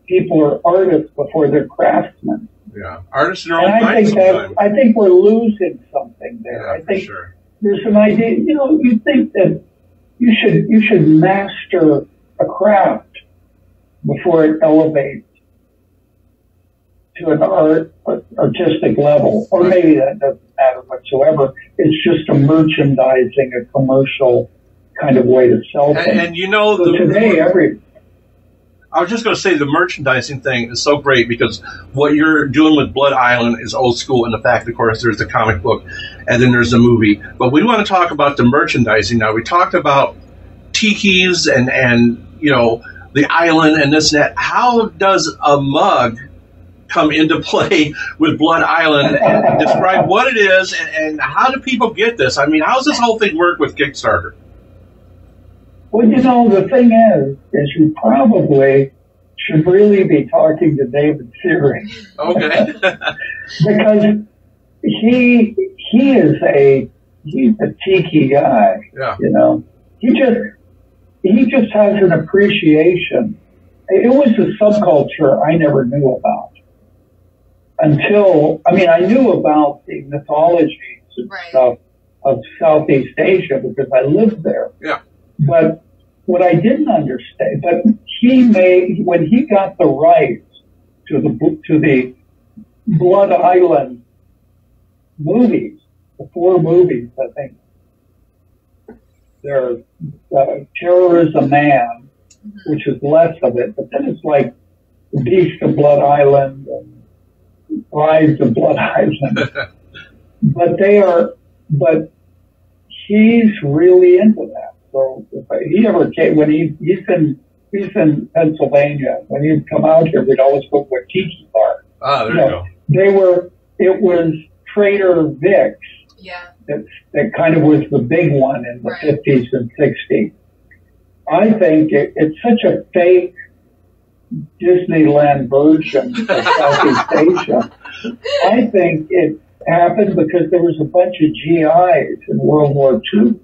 people are artists before they're craftsmen. Yeah. Artists in their And I think that. I think we're losing something there. Yeah, I think sure. there's an idea. You know, you think that you should you should master a craft before it elevates to an art artistic level, or maybe that doesn't matter whatsoever. It's just a merchandising, a commercial kind of way to sell And, things. and you know, so the, today, every I was just going to say the merchandising thing is so great because what you're doing with Blood Island is old school, and the fact, of course, there's the comic book, and then there's the movie. But we want to talk about the merchandising now. We talked about tikis and and you know the island and this and that. How does a mug come into play with Blood Island? And describe what it is and, and how do people get this? I mean, how does this whole thing work with Kickstarter? Well, you know, the thing is, is you probably should really be talking to David Sehring Okay. because he he is a he's a tiki guy. yeah. You know, he just he just has an appreciation. It was a subculture I never knew about until I mean I knew about the mythologies and Right. stuff of Southeast Asia because I lived there. Yeah. But what I didn't understand, but he made when he got the rights to the to the Blood Island movies, the four movies, I think. There's uh, Terror is a Man, which is less of it, but then it's like The Beast of Blood Island and Rise of Blood Island. but they are, but he's really into that. So if he ever came, when he, he's in, he's in Pennsylvania, when he'd come out here, we'd always go to a tiki bar. Ah, there No. you go. They were, it was Trader Vic's Yeah. that, that kind of was the big one in the Right. 50s and 60s. I think it, it's such a fake Disneyland version of Southeast Asia. I think it happened because there was a bunch of GIs in World War II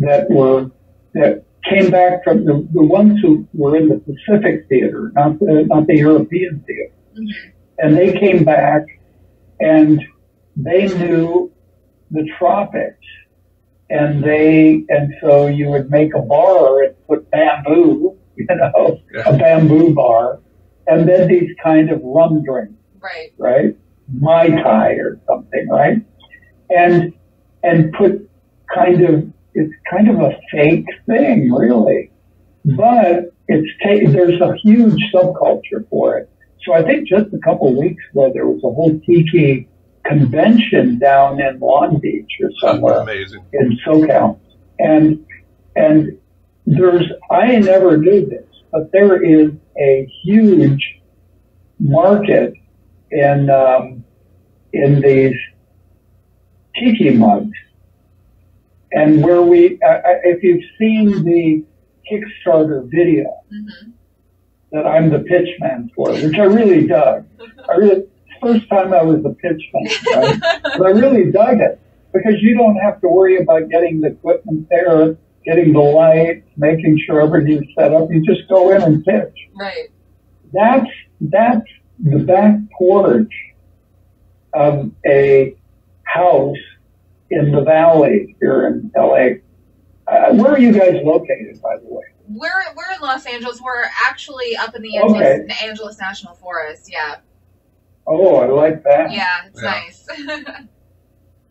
that were that came back from the, the ones who were in the Pacific theater, not the not the European theater, Mhm. and they came back and they knew the tropics and they and so you would make a bar and put bamboo you know Yeah. a bamboo bar and then these kind of rum drinks Right. right mai tai or something right and and put kind of it's kind of a fake thing really but it's ta- there's a huge subculture for it so i think just a couple of weeks ago there was a whole tiki convention down in long beach or somewhere Amazing. in SoCal. And, and there's, I never knew this, but there is a huge market in, um, in these tiki mugs. And where we, I, I, if you've seen the Kickstarter video hmm that I'm the pitch man for, which I really dug. I really, first time I was the pitch man, right? but I really dug it because you don't have to worry about getting the equipment there, getting the lights, making sure everything's set up. You just go in and pitch. Right. That's that's the back porch of a house in the valley here in LA. Uh, where are you guys located, by the way? We're we're in Los Angeles. We're actually up in the Angeles, Okay. the Angeles National Forest. Yeah, Oh, I like that. yeah, it's Yeah. nice.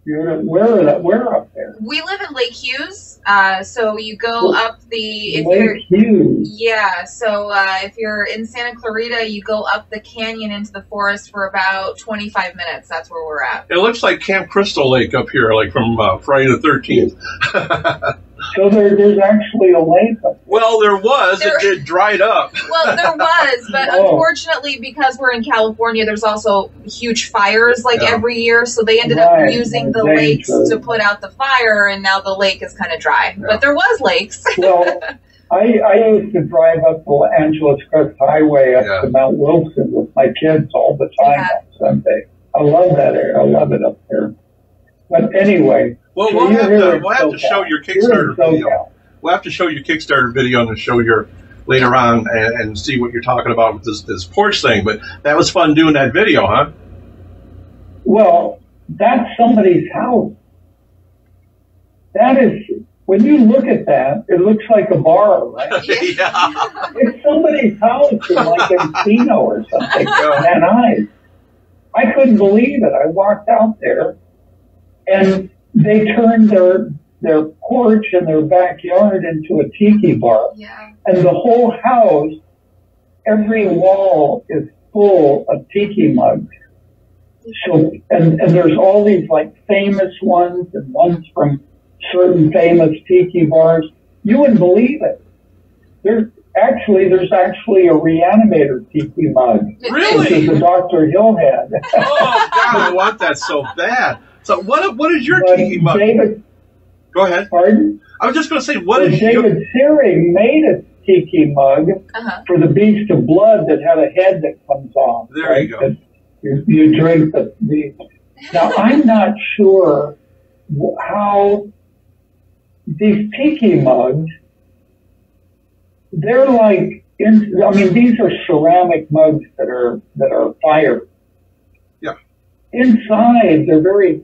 You're, where, where up there? we live in Lake Hughes, uh, so you go up the if you're Lake Hughes. yeah. So uh, if you're in Santa Clarita, you go up the canyon into the forest for about 25 minutes. That's where we're at. It looks like Camp Crystal Lake up here, like from uh, Friday the Thirteenth. So there, there's actually a lake well, there was. There- It, it dried up. Well, there was, but Oh. unfortunately, because we're in California, there's also huge fires like Yeah. every year. So they ended Right, up using the right, lakes to put out the fire, and now the lake is kind of dry. Yeah. But there was lakes. Well, I, I used to drive up the Angeles Crest Highway up Yeah. to Mount Wilson with my kids all the time Yeah. on Sunday. I love that area. I love it up there. But anyway, Well, we'll have to we'll have to show your Kickstarter video. We'll have to show your Kickstarter video and show your later on and, and see what you're talking about with this this porch thing. But that was fun doing that video, huh? Well, that's somebody's house. That is, when you look at that, it looks like a bar, right? yeah. It's somebody's house in like Encino or something. Van Nuys. I couldn't believe it. I walked out there and they turned their their porch and their backyard into a tiki bar. yeah. And the whole house, every wall is full of tiki mugs. So and, and there's all these like famous ones and ones from certain famous tiki bars. You wouldn't believe it. There's actually there's actually a reanimator tiki mug. Which Really? is the Dr. Hill had. Oh God, I want that so bad. So what what is your But tiki mug? David, Go ahead. pardon? I was just going to say, what Well, is your, David Sehring made a tiki mug Uh-huh. for the Beast of Blood that had a head that comes off. There right? you go. That You, you drink the, the. Now I'm not sure how these tiki mugs. They're like, in, I mean, these are ceramic mugs that are that are fire. Yeah. Inside, they're very.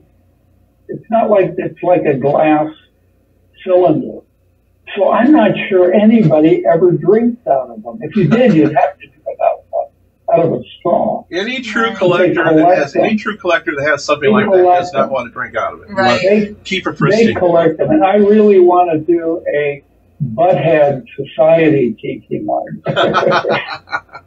It's not like it's like a glass cylinder. So I'm not sure anybody ever drinks out of them. If you did, you'd have to do it out of, out of a straw. any true They collector that has them. any true collector that has something They like that does not them. want to drink out of it. Right. They, Keep it pristine. they pristine. collect them, and I really want to do a butthead society tiki mug.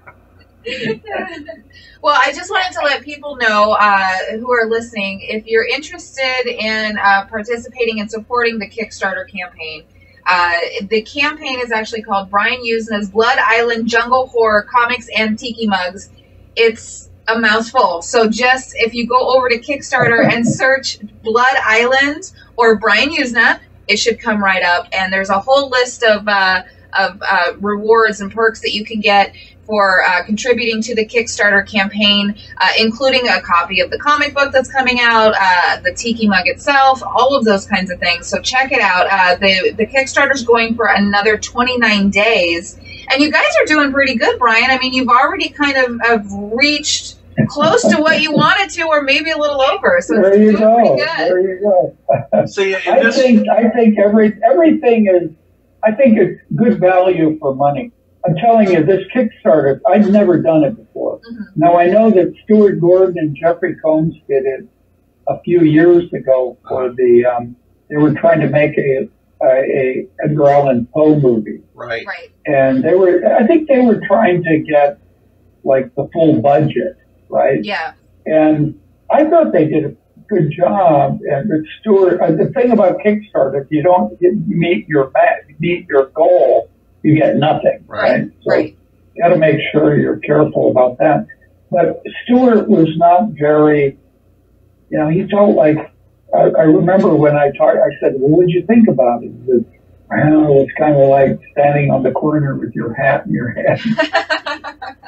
well, I just wanted to let people know uh, who are listening if you're interested in uh, participating and supporting the Kickstarter campaign. Uh, the campaign is actually called Brian Yuzna's Blood Island Jungle Horror Comics and Tiki Mugs. It's a mouthful. So just if you go over to Kickstarter and search Blood Island or Brian Yuzna, it should come right up. And there's a whole list of uh, of uh, rewards and perks that you can get for uh, contributing to the Kickstarter campaign, uh, including a copy of the comic book that's coming out, uh, the Tiki mug itself, all of those kinds of things. So check it out. Uh, the the Kickstarter's going for another 29 days, and you guys are doing pretty good, Brian. I mean, you've already kind of have reached close to what you wanted to, or maybe a little over. So there it's you doing go. pretty good. There you go. See, in I this, think I think every everything is. I think it's good value for money. I'm telling you, this Kickstarter, I've never done it before. Mhm. Now I know that Stuart Gordon and Jeffrey Combs did it a few years ago for the. Um, they were trying to make a a, a Edgar Allan Poe movie, right. Right. and they were. I think they were trying to get like the full budget, right? Yeah. And I thought they did a good job. And with Stuart, uh, the thing about Kickstarter, if you don't meet your ma- meet your goal, you get nothing, Right. right? So Right. you got to make sure you're careful about that. But Stuart was not very, you know, he felt like. I, I remember when I talked, I said, "Well, what did you think about it?" He said, "Well, it's kind of like standing on the corner with your hat in your hand."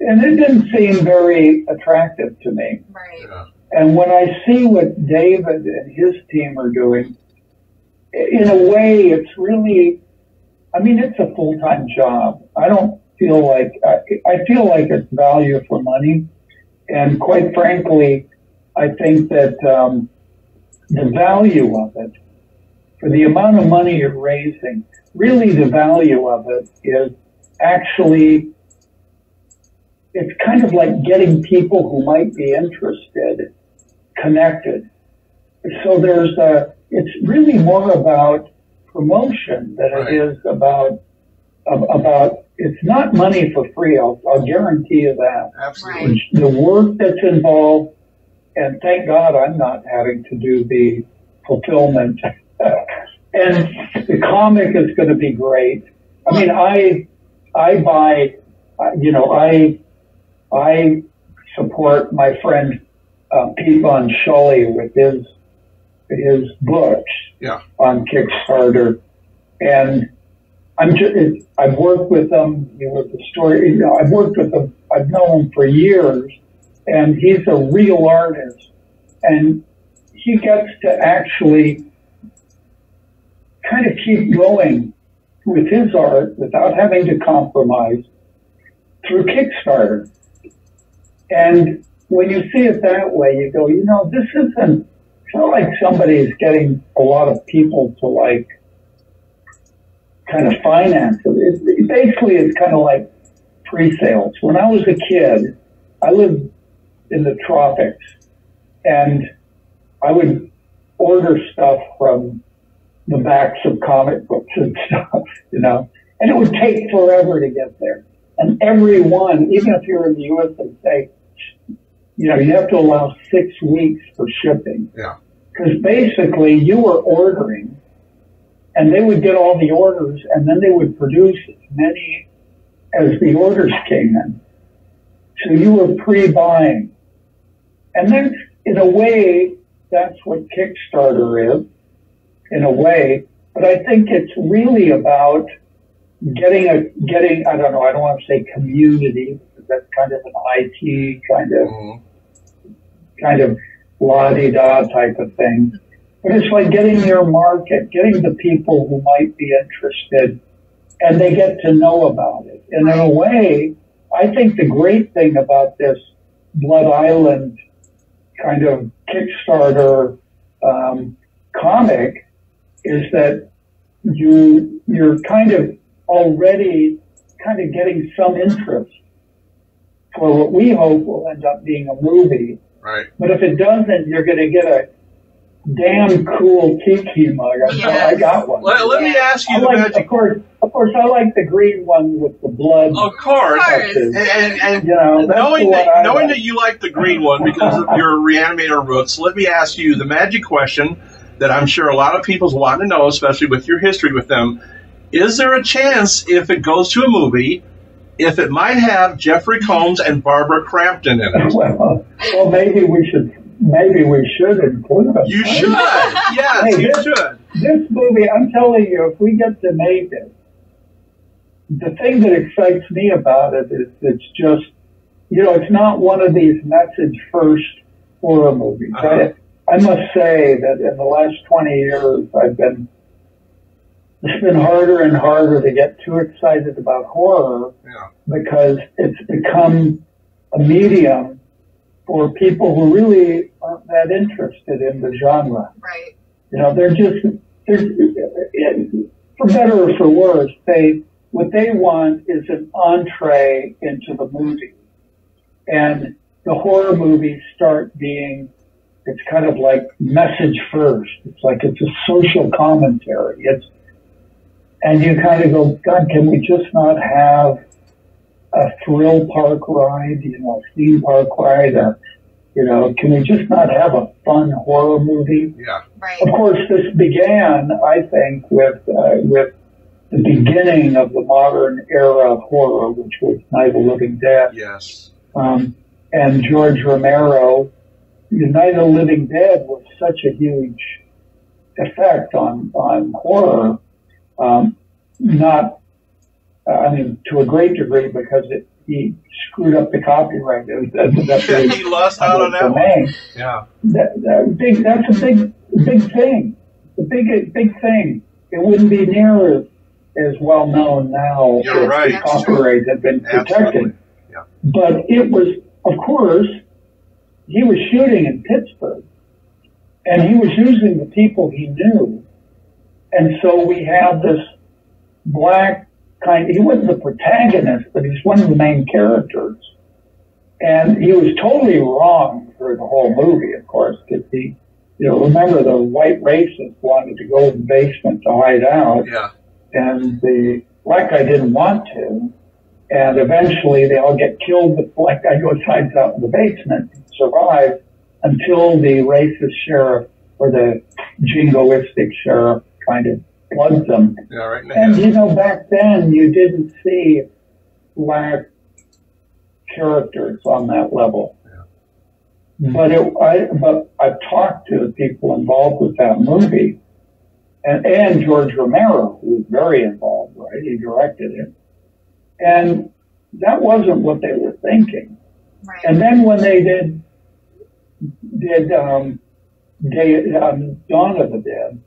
and it didn't seem very attractive to me. right. Yeah. And when I see what David and his team are doing, in a way, it's really, I mean, it's a full-time job. I don't feel like, I, I feel like it's value for money. And quite frankly, I think that um, the value of it for the amount of money you're raising, really the value of it is actually, it's kind of like getting people who might be interested connected. So there's a, it's really more about promotion than Right. it is about, about, it's not money for free. I'll, I'll guarantee you that Absolutely. Right. the work that's involved, and thank God I'm not having to do the fulfillment. and the comic is going to be great. I mean, I, I buy, you know, I, I support my friend uh, Pete Von Sholly with his, his books Yeah. on Kickstarter, and I'm just, I've worked with him. you know, the story, you know, I've worked with them, I've known him for years, and he's a real artist, and he gets to actually kind of keep going with his art without having to compromise through Kickstarter. And when you see it that way, you go, you know, this isn't, it's not like somebody's getting a lot of people to like kind of finance it. it, basically, it's kind of like pre-sales. When I was a kid, I lived in the tropics and I would order stuff from the backs of comic books and stuff, you know, and it would take forever to get there. And every one, even if you're in the U.S., they say, you know, you have to allow six weeks for shipping. Yeah. Because basically you were ordering and they would get all the orders and then they would produce as many as the orders came in. So you were pre-buying. And then in a way, that's what Kickstarter is, in a way. But I think it's really about getting a, getting, I don't know, I don't want to say community, that's kind of an IT kind of Mhm. kind of la-di-da type of thing. But it's like getting your market, getting the people who might be interested, and they get to know about it. And in a way, I think the great thing about this Blood Island kind of Kickstarter um, comic is that you you're kind of already kind of getting some interest for what we hope will end up being a movie. Right. But if it doesn't, you're going to get a damn cool tiki mug. I, Yes. I got one. Let, let me ask you I the like, magic. of course, of course, I like the green one with the blood. Of course. Touches. And, and, and You know, knowing that knowing like. that you like the green one because of your reanimator roots, let me ask you the magic question that I'm sure a lot of people's wanting to know, especially with your history with them. Is there a chance if it goes to a movie, if it might have Jeffrey Combs and Barbara Crampton in it? well, well, maybe we should, maybe we should include them. You right? should. Yes, Hey, you this- should. This movie, I'm telling you, if we get to make it, the thing that excites me about it is it's just, you know, it's not one of these message first horror movies. Uh-huh. I, I must say that in the last 20 years, I've been, it's been harder and harder to get too excited about horror Yeah. because it's become a medium for people who really aren't that interested in the genre. Right. You know, they're just, they're, for better or for worse, they, what they want is an entree into the movie. And the horror movies start being, it's kind of like message first. It's like it's a social commentary. It's, and you kind of go, God, can we just not have a thrill park ride, you know, a theme park ride, or, you know, can we just not have a fun horror movie? Yeah. Right. Of course, this began, I think, with uh, with the beginning of the modern era of horror, which was Night of the Living Dead, Yes. um, and George Romero. Night of the Living Dead was such a huge effect on on horror. Um, not, I mean, to a great degree because it he screwed up the copyright. That's, that's the he lost out on that one. Yeah. that, that big, that's a big, big thing. A big, big thing. It wouldn't be near as, as well known now You're if right. the copyright had been Absolutely. protected. Yeah. But it was, of course, he was shooting in Pittsburgh, and he was using the people he knew, And so we have this black kind, he wasn't the protagonist, but he's one of the main characters. And he was totally wrong for the whole movie, of course, because he, you know, remember the white racists wanted to go in the basement to hide out. Yeah. And the black guy didn't want to. And eventually they all get killed. The black guy goes hides out in the basement survives until the racist sheriff or the jingoistic sheriff kind of floods them. Yeah, right. And you know, back then you didn't see black characters on that level. But it, I, but I've talked to the people involved with that movie, and and George Romero, who was very involved, right? He directed it, and that wasn't what they were thinking. Right. And then when they did did um, Day, um, Dawn of the Dead,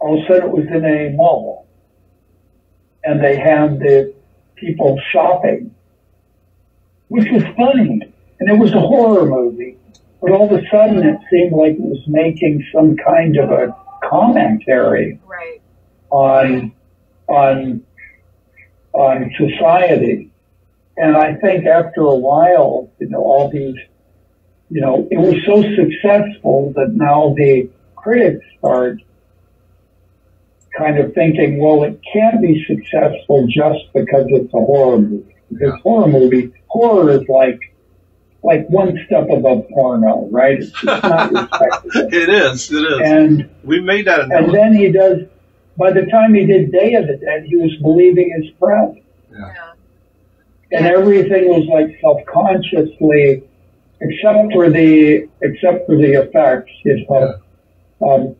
Oh, all of a sudden it was in a mall, and they had the people shopping, which was funny, and it was a horror movie. But all of a sudden, it seemed like it was making some kind of a commentary Right. on on on society. And I think after a while, you know, all these, you know, it was so successful that now the critics start kind of thinking, well, it can't be successful just because it's a horror movie. Because Yeah. horror movie, horror is like, like one step above porno, right? It's, it's not respectable. It is. It is. And we made that and then he does, by the time he did Day of the Dead, he was believing his press. Yeah. Yeah. And everything was like self-consciously, except for the, except for the effects, you know. Um,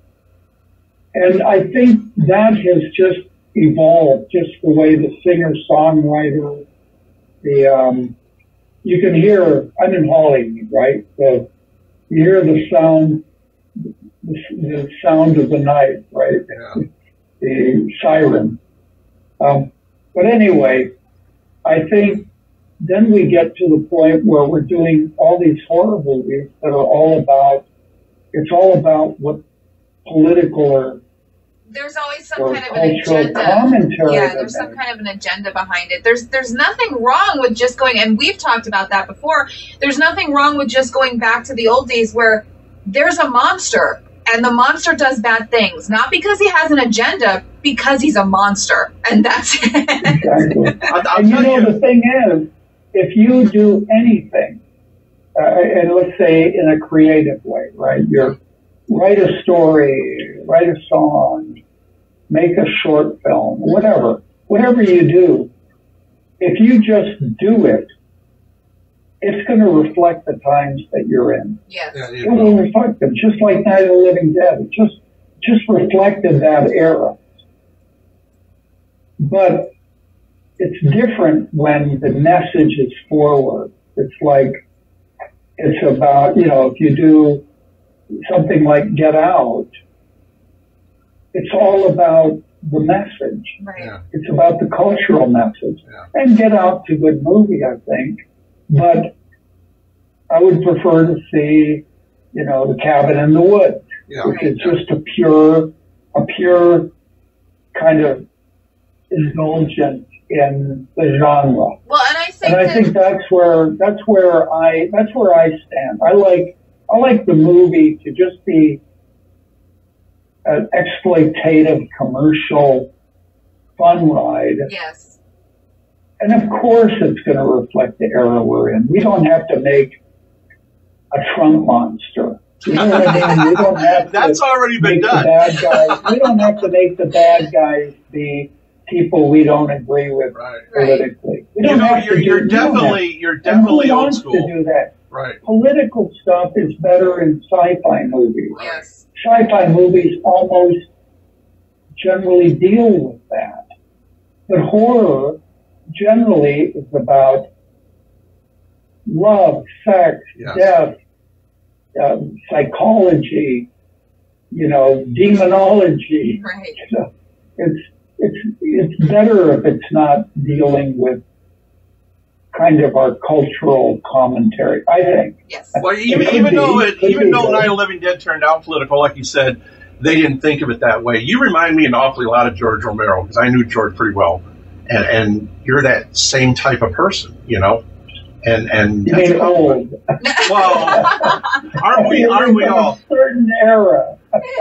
and I think that has just evolved, just the way the singer-songwriter, the, um, you can hear, I'm in Hollywood, right? So you hear the sound, the, the sound of the night, right? Yeah. the siren. Um, but anyway, I think then we get to the point where we're doing all these horror movies that are all about, it's all about what political or, There's always some or kind of an agenda. commentary. Yeah, there's some kind of an agenda behind it. There's there's nothing wrong with just going and we've talked about that before. There's nothing wrong with just going back to the old days where there's a monster and the monster does bad things, not because he has an agenda, because he's a monster, and that's it. Exactly. I'll, I'll and you know, you. the thing is, if you do anything, uh, and let's say in a creative way, right? You write a story, write a song, make a short film, whatever, whatever you do, if you just do it, it's going to reflect the times that you're in. yes. Yeah, It will will. reflect them, just like Night of the Living Dead. It just just reflected that era. But it's different when the message is forward. It's like it's about you know if you do something like Get Out, it's all about the message. Right. Yeah. It's about the cultural message. Yeah. And Get Out's a good movie, I think. But I would prefer to see, you know, The Cabin in the Woods, Yeah. which is just a pure, a pure kind of indulgence in the genre. Well, and I think And I that think that's where, that's where I, that's where I stand. I like, I like the movie to just be an exploitative commercial fun ride. yes. And of course it's going to reflect the era we're in. We don't have to make a Trump monster. You know what I mean? We don't have That's to already been make the done. bad guys. We don't have to make the bad guys be people we don't agree with Right. politically. We You don't know, have you're, to do, you're we don't have- definitely you're definitely who old wants to school. do that? Right. Political stuff is better in sci-fi movies. Yes. Sci-fi movies almost generally deal with that. But horror generally is about love, sex, Yes. death, um, psychology, you know, demonology. Right. So it's it's it's better if it's not dealing with kind of our cultural commentary. I think. Yes. Well, even, could even though it, could even be, though though. Night of the Living Dead turned out political, like you said, they didn't think of it that way. You remind me an awfully lot of George Romero because I knew George pretty well, and and you're that same type of person, you know. And and You mean old? well, aren't we? Aren't we all? Certain era.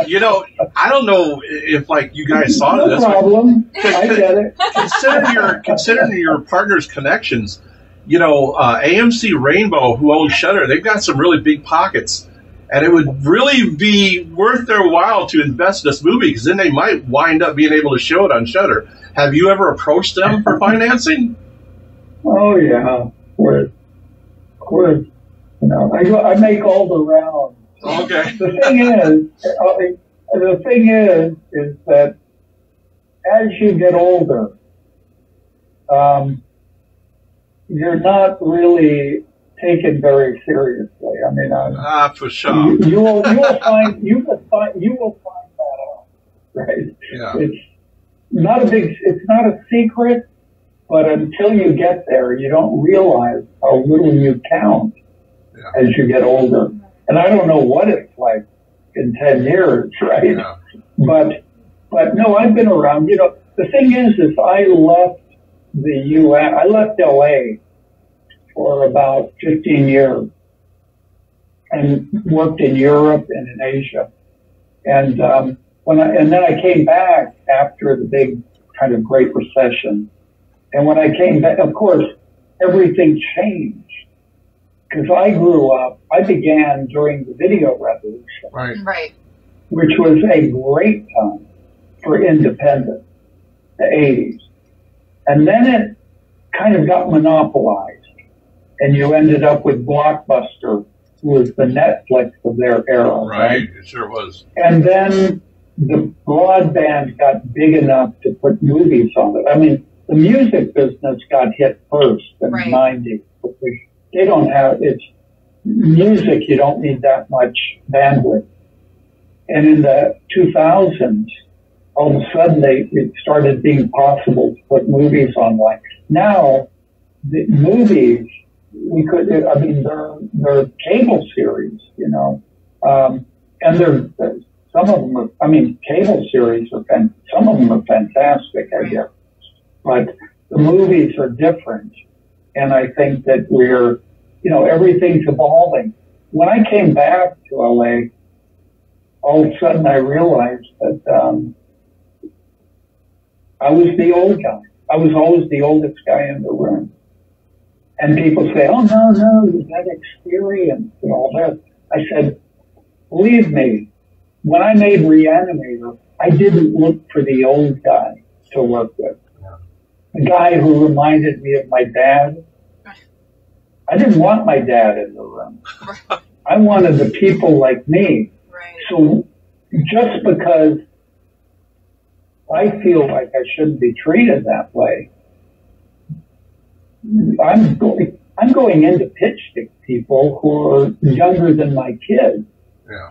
You know, I don't know if like you guys saw no this. but. I get it. considering your considering your partner's connections, you know, uh, AMC Rainbow, who owns Shudder, they've got some really big pockets, and it would really be worth their while to invest in this movie because then they might wind up being able to show it on Shudder. Have you ever approached them for financing? Oh yeah, of course, of course. You know, I go, I make all the rounds. Okay. The thing is, uh, the thing is, is that as you get older, um, you're not really taken very seriously. I mean, uh, Ah, for sure. you, you will you will find you will find you will find that out, right? Yeah. It's not a big, it's not a secret, but until you get there, you don't realize how little you count Yeah. as you get older. And I don't know what it's like in 10 years, right? Yeah. But, but no, I've been around. You know, the thing is, is I left the U.S., I left L.A. for about 15 years and worked in Europe and in Asia. And, um, when I, and then I came back after the big kind of Great Recession. And when I came back, of course, everything changed. Because I grew up, I began during the video revolution Right. right. which was a great time for independence, the 80s. And then it kind of got monopolized, and you ended up with Blockbuster, who was the Netflix of their era. Right. It sure was. And then the broadband got big enough to put movies on it. I mean, the music business got hit first in Right. the 90s. because They don't have, it's music, you don't need that much bandwidth. And in the 2000s, all of a sudden they, it started being possible to put movies online. Now, the movies, we could, I mean, they're, they're cable series, you know, um, and they're, some of them are, I mean, cable series are, fan, some of them are fantastic, I guess, but the movies are different. And I think that we're, you know, everything's evolving. When I came back to LA, all of a sudden I realized that, um, I was the old guy. I was always the oldest guy in the room. And people say, oh, no, no, you've got experience and all that. I said, believe me, when I made Reanimator, I didn't look for the old guy to work with. The guy who reminded me of my dad. I didn't want my dad in the room. I wanted the people like me. So just because I feel like I shouldn't be treated that way, I'm going, I'm going in to pitch to people who are younger than my kids, Yeah.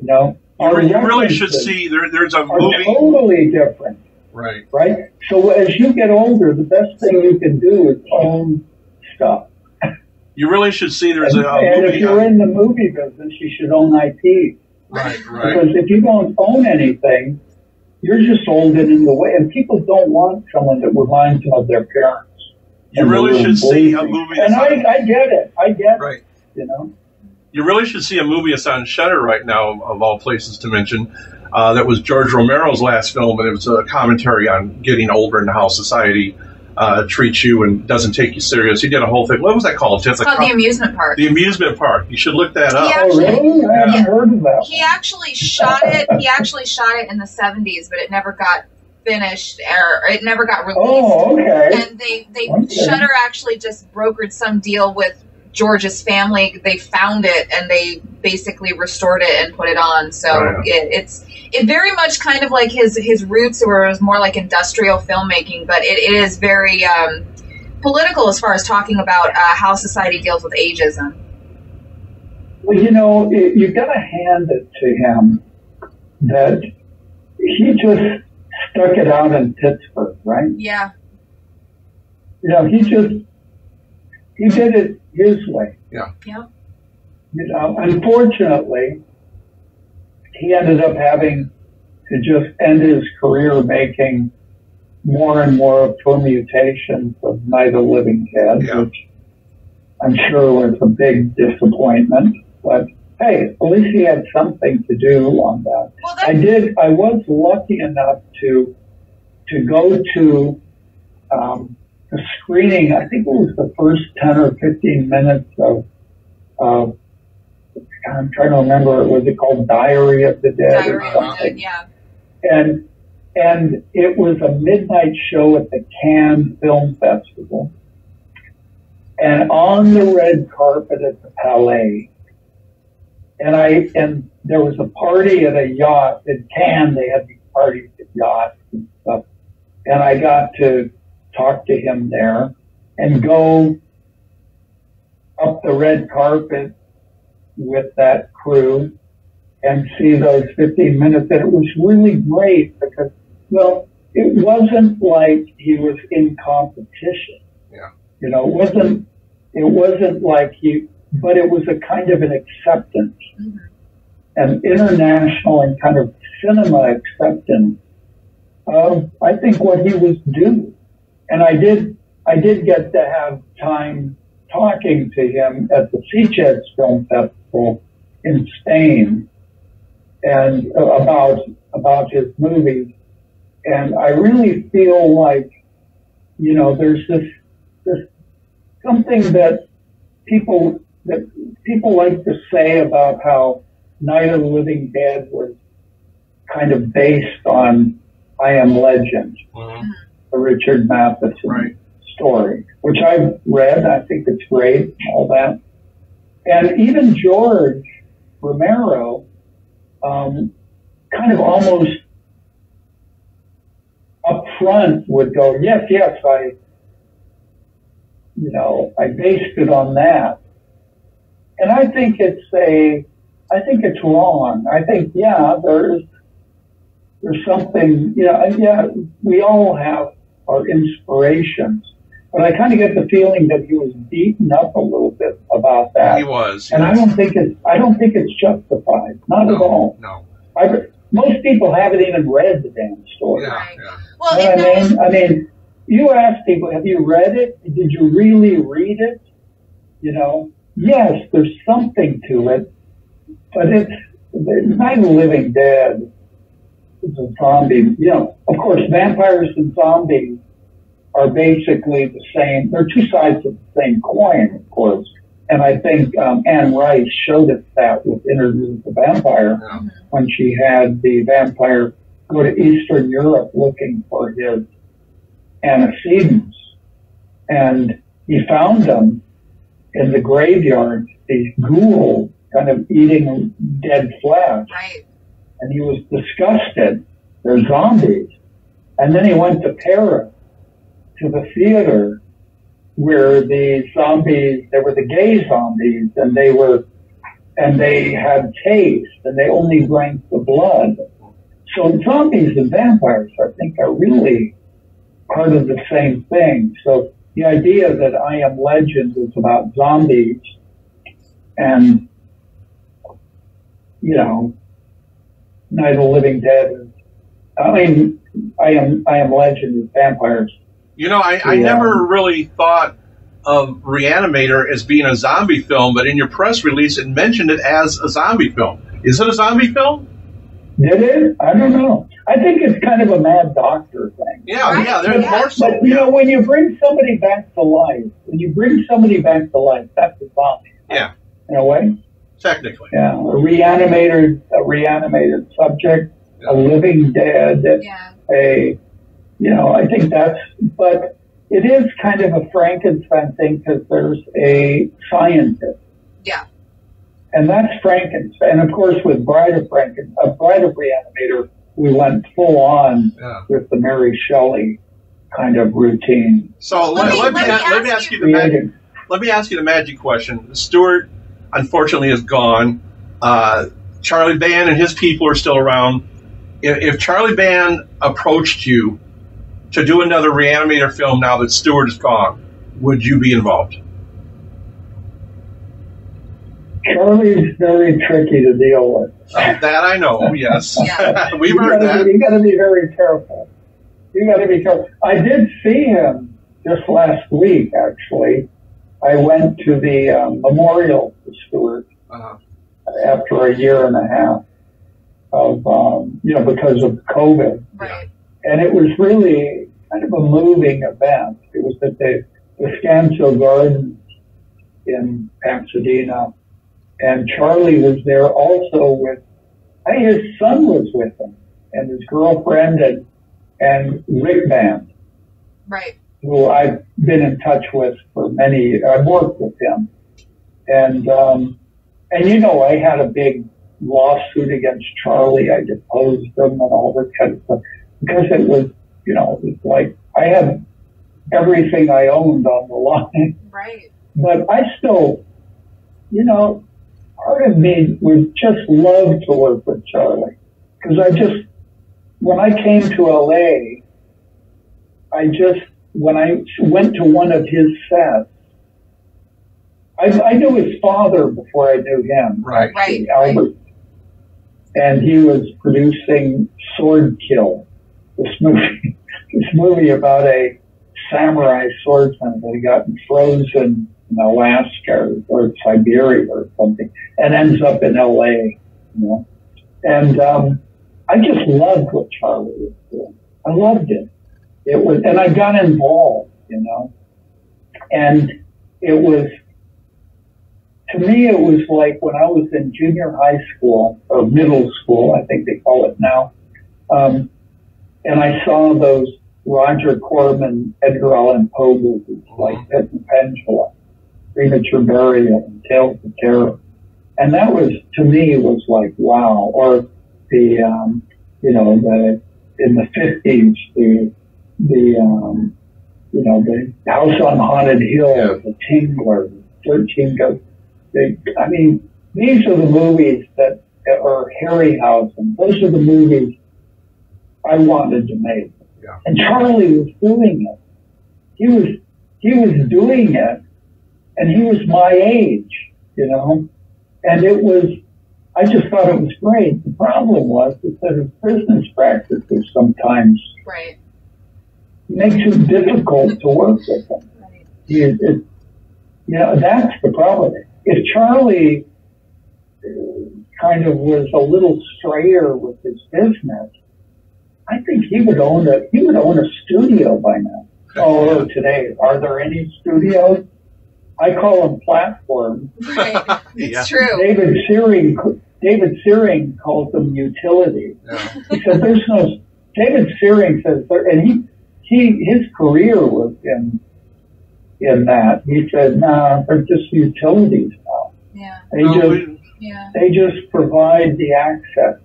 you know. You, really should see there. There's a movie. totally different, Right. right? So as you get older, the best thing you can do is own stuff. You really should see there's a, and, a and if you're in the movie business, you should own IP. right. Right. Because if you don't own anything, you're just holding in the way. And people don't want someone that reminds them of their parents. You really should see a movie. And I, I get it. I get it. You know? You really should see a movie that's on Shudder right now, of all places to mention. Uh, that was George Romero's last film, and it was a commentary on getting older and how society uh, treats you and doesn't take you serious. He did a whole thing. What was that called? Just It's called the amusement park. the amusement park. You should look that up. Yeah. Oh, really? I haven't Yeah. heard of that. He actually shot it. He actually shot it in the '70s, but it never got finished, or it never got released. Oh, okay. and they they Okay. Shudder actually just brokered some deal with George's family. They found it and they basically restored it and put it on. So Oh, it, it's it very much kind of like his his roots, where it was more like industrial filmmaking, but it, it is very um, political as far as talking about uh, how society deals with ageism. Well, you know, it, you got to hand it to him that he just stuck it out in Pittsburgh, right? Yeah, You know, he just he did it his way. Yeah. Yeah. You know, unfortunately, he ended up having to just end his career making more and more permutations of Night of the Living Dead, Yeah. which I'm sure was a big disappointment. But hey, at least he had something to do on that. Well, I did. I was lucky enough to to go to um, a screening. I think it was the first ten or fifteen minutes of. Uh, I'm trying to remember. Was it called Diary of the Dead Diary or of the something? Dead, yeah. and and it was a midnight show at the Cannes Film Festival. And on the red carpet at the Palais, and I and there was a party at a yacht in Cannes. They had these parties at yachts and stuff, and I got to talk to him there and go up the red carpet with that crew and see those 15 minutes. And it was really great because, well, it wasn't like he was in competition. Yeah. You know, it wasn't, it wasn't like he, but it was a kind of an acceptance, Mhm. an international and kind of cinema acceptance of, I think, what he was doing. And I did, I did get to have time talking to him at the Sitges Film Festival in Spain and about about his movies. And I really feel like, you know, there's this this something that people that people like to say about how Night of the Living Dead was kind of based on I Am Legend, Mhm. The Richard Matheson Right. story, which I've read. I think it's great, all that. And even George Romero, um, kind of almost up front would go, yes, yes, I, you know, I based it on that. And I think it's a, I think it's wrong. I think, yeah, there's, there's something, you know, yeah, we all have our inspirations, but I kind of get the feeling that he was beaten up a little bit about that. He was. And I don't think it's, I don't think it's justified. Not at all. No. I, most people haven't even read the damn story. Yeah. Yeah. Well, You know if what there I mean? I mean, you ask people, have you read it? Did you really read it? You know, yes, there's something to it, but it's, it's Night of the Living Dead. It's a zombie. You know, of course, vampires and zombies are basically the same. They're two sides of the same coin, of course. And I think um, Anne Rice showed us that with Interview with the Vampire when she had the vampire go to Eastern Europe looking for his antecedents. And he found them in the graveyard, these ghouls kind of eating dead flesh. right. And he was disgusted. They're zombies. And then he went to Paris to the theater where the zombies, they were the gay zombies and they were, and they had taste and they only drank the blood. So zombies and vampires, I think, are really part of the same thing. So the idea that I Am Legend is about zombies and, you know, Night of the Living Dead is, I mean, I am, I am Legend is vampires. You know, I, I Yeah. never um, really thought of Reanimator as being a zombie film, but in your press release, it mentioned it as a zombie film. Is it a zombie film? Did it? I don't know. I think it's kind of a mad doctor thing. Yeah, Right, yeah, there's yeah. more so. But you know, when you bring somebody back to life, when you bring somebody back to life, that's a zombie. Yeah, In a way. Technically. Yeah. A reanimated, a reanimated subject, a living dead, Yeah. a, you know, I think that's, but it is kind of a Frankenstein thing because there's a scientist. Yeah. And that's Frankenstein. And of course, with Bride of Franken, uh, Bride of Reanimator, we went full on Yeah. with the Mary Shelley kind of routine. So let, Let me- let, me, let me a- let me ask ask you you- the magic. Let me ask you the magic question. Stuart, unfortunately, is gone. Uh, Charlie Band and his people are still around. If, if Charlie Band approached you to do another Reanimator film now that Stuart is gone, would you be involved? Charlie's very tricky to deal with. Uh, that I know. Yes, Yeah. we've you heard gotta that. Be, you got to be very careful. You got to be careful. I did see him just last week, actually. I went to the um, memorial to Stuart Uh, after a year and a half of, um, you know, because of COVID. Right. And it was really kind of a moving event. It was at the, the Descanso Gardens in Pasadena. And Charlie was there also with, I think his son was with him and his girlfriend and, and Rick Band, Right. Who I've been in touch with for many, I've worked with him. And, um, and you know, I had a big lawsuit against Charlie. I deposed him and all this kind of stuff because it was, you know, it was like I had everything I owned on the line, Right. but I still, you know, part of me would just love to work with Charlie because I just, when I came to LA, I just, when I went to one of his sets, I, I knew his father before I knew him. right. Right. Albert. And he was producing Sword Kill, this movie, this movie about a samurai swordsman that had gotten frozen in Alaska or Siberia or something and ends up in LA, you know. And, um, I just loved what Charlie was doing. I loved it. It was, and I got involved, you know, and it was, to me, it was like when I was in junior high school or middle school, I think they call it now. Um, and I saw those Roger Corman, Edgar Allan Poe movies like Pit and Pendulum, Premature Burial, and Tales of Terror. And that was, to me, was like, wow. Or the, um, you know, the, in the 50s, the, the, um, you know, the House on Haunted Hill, Yeah. the Tingler, 13 Ghosts. They, I mean, these are the movies that are Harryhausen. Those are the movies I wanted to make. Yeah. And Charlie was doing it. He was, he was doing it and he was my age, you know, and it was, I just thought it was great. The problem was is that his business practices sometimes Right. Makes it difficult to work with him. Right. He, it, you know, that's the problem. If Charlie uh, kind of was a little strayer with his business, I think he would own a he would own a studio by now. Oh, today are there any studios? I call them platforms. Right. It's Yeah. true. David Sehring David Sehring calls them utilities. Yeah. He said there's no David Sehring says there and he he his career was in in that. He said, nah, they're just utilities now. Yeah. They No, just we, Yeah. they just provide the access.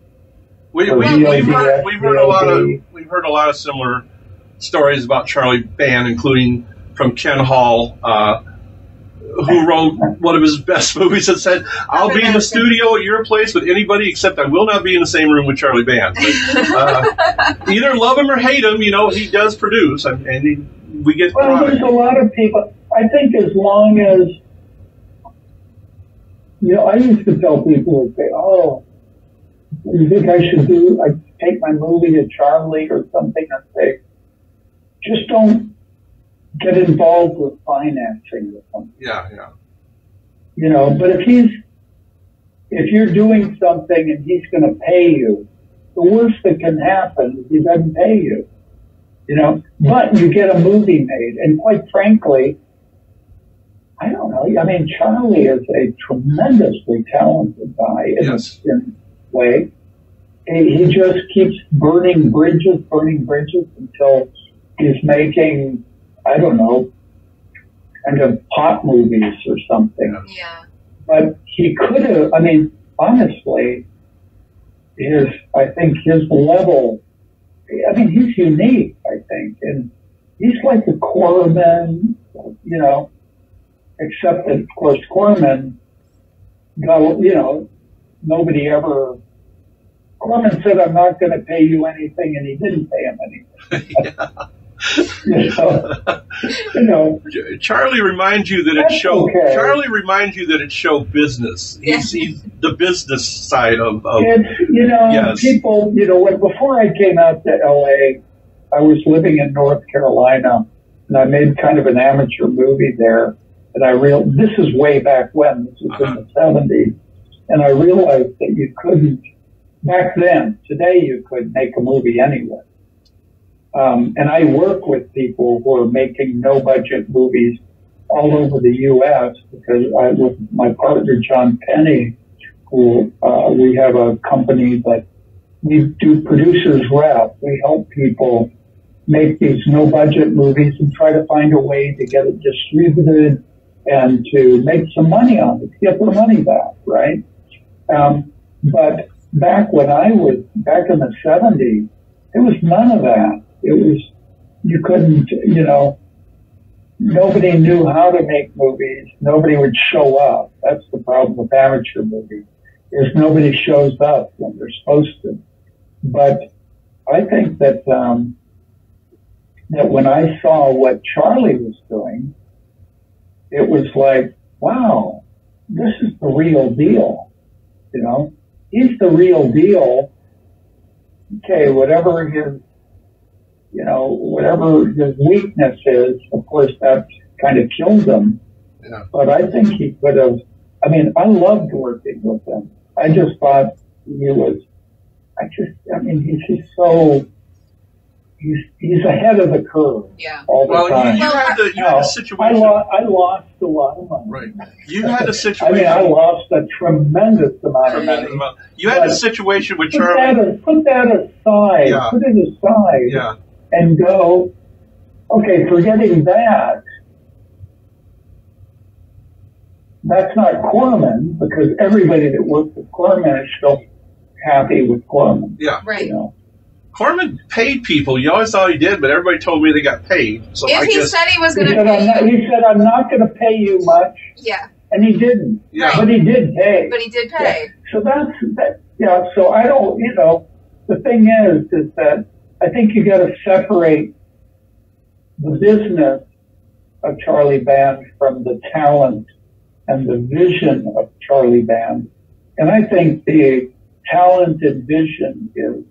We, we, we've, heard, we've heard a lot of we've heard a lot of similar stories about Charlie Band, including from Ken Hall, uh, who wrote one of his best movies and said, "I'll be in the studio at your place with anybody, except I will not be in the same room with Charlie Band." But, uh, either love him or hate him, you know, he does produce, and, and he, we get Well, there's a lot of people. I think as long as you know, I used to tell people who say, "Oh, you think I should do? I take my movie to Charlie or something," and say, "Just don't get involved with financing or something." yeah, yeah, You know, but if he's if you're doing something and he's going to pay you, the worst that can happen is he doesn't pay you. You know, but you get a movie made, and quite frankly, I don't know. I mean, Charlie is a tremendously talented guy in Yes. a in a way. He, he just keeps burning bridges, burning bridges until he's making, I don't know, kind of pop movies or something Yeah. but he could have. I mean, honestly, his I think his level. I mean, he's unique. I think, and he's like the Corman, you know, except that of course Corman got you know nobody ever. Corman said, "I'm not going to pay you anything," and he didn't pay him anything. you know, you know, Charlie reminds you that it's show. okay. Charlie reminds you that it's show business. He's, he's the business side of. of it's you know, Yes. people, you know, when before I came out to L.A., I was living in North Carolina, and I made kind of an amateur movie there. And I real this is way back when this was Uh-huh. in the seventies, and I realized that you couldn't back then. Today you could make a movie anywhere. Um, and I work with people who are making no budget movies all over the U.S. because I, with my partner John Penny, who uh, we have a company that we do producers rep. We help people make these no budget movies and try to find a way to get it distributed and to make some money on it, get their money back, right? Um, but back when I was back in the 70s, it was none of that. It was, you couldn't, you know, nobody knew how to make movies. Nobody would show up. That's the problem with amateur movies, is nobody shows up when they're supposed to. But I think that, um, that when I saw what Charlie was doing, it was like, wow, this is the real deal. You know, he's the real deal. Okay, whatever his, you know, whatever his weakness is, of course, that kind of killed him. Yeah. But I think he could have. I mean, I loved working with him. I just thought he was. I just. I mean, he's just so. He's he's ahead of the curve Yeah. all the well, time. you, you had the you No, had a I, situation. lo- I lost a lot of money. Right. You had a situation. I mean, I lost a tremendous amount of money. You had a situation with Put Charlie. that, put that aside. Yeah. Put it aside Yeah. And go, okay, forgetting that, that's not Corman because everybody that worked with Corman is still happy with Corman. Yeah. You Right. know, Corman paid people. You always thought he did, but everybody told me they got paid. So I If he guess. said he was going to said, I'm not, pay you, he said, I'm not going to pay you much, yeah, and he didn't. Yeah. But he did pay. but he did pay. So that's that. Yeah. So I don't. You know, the thing is, is that I think you got to separate the business of Charlie Band from the talent and the vision of Charlie Band, and I think the talent and vision is.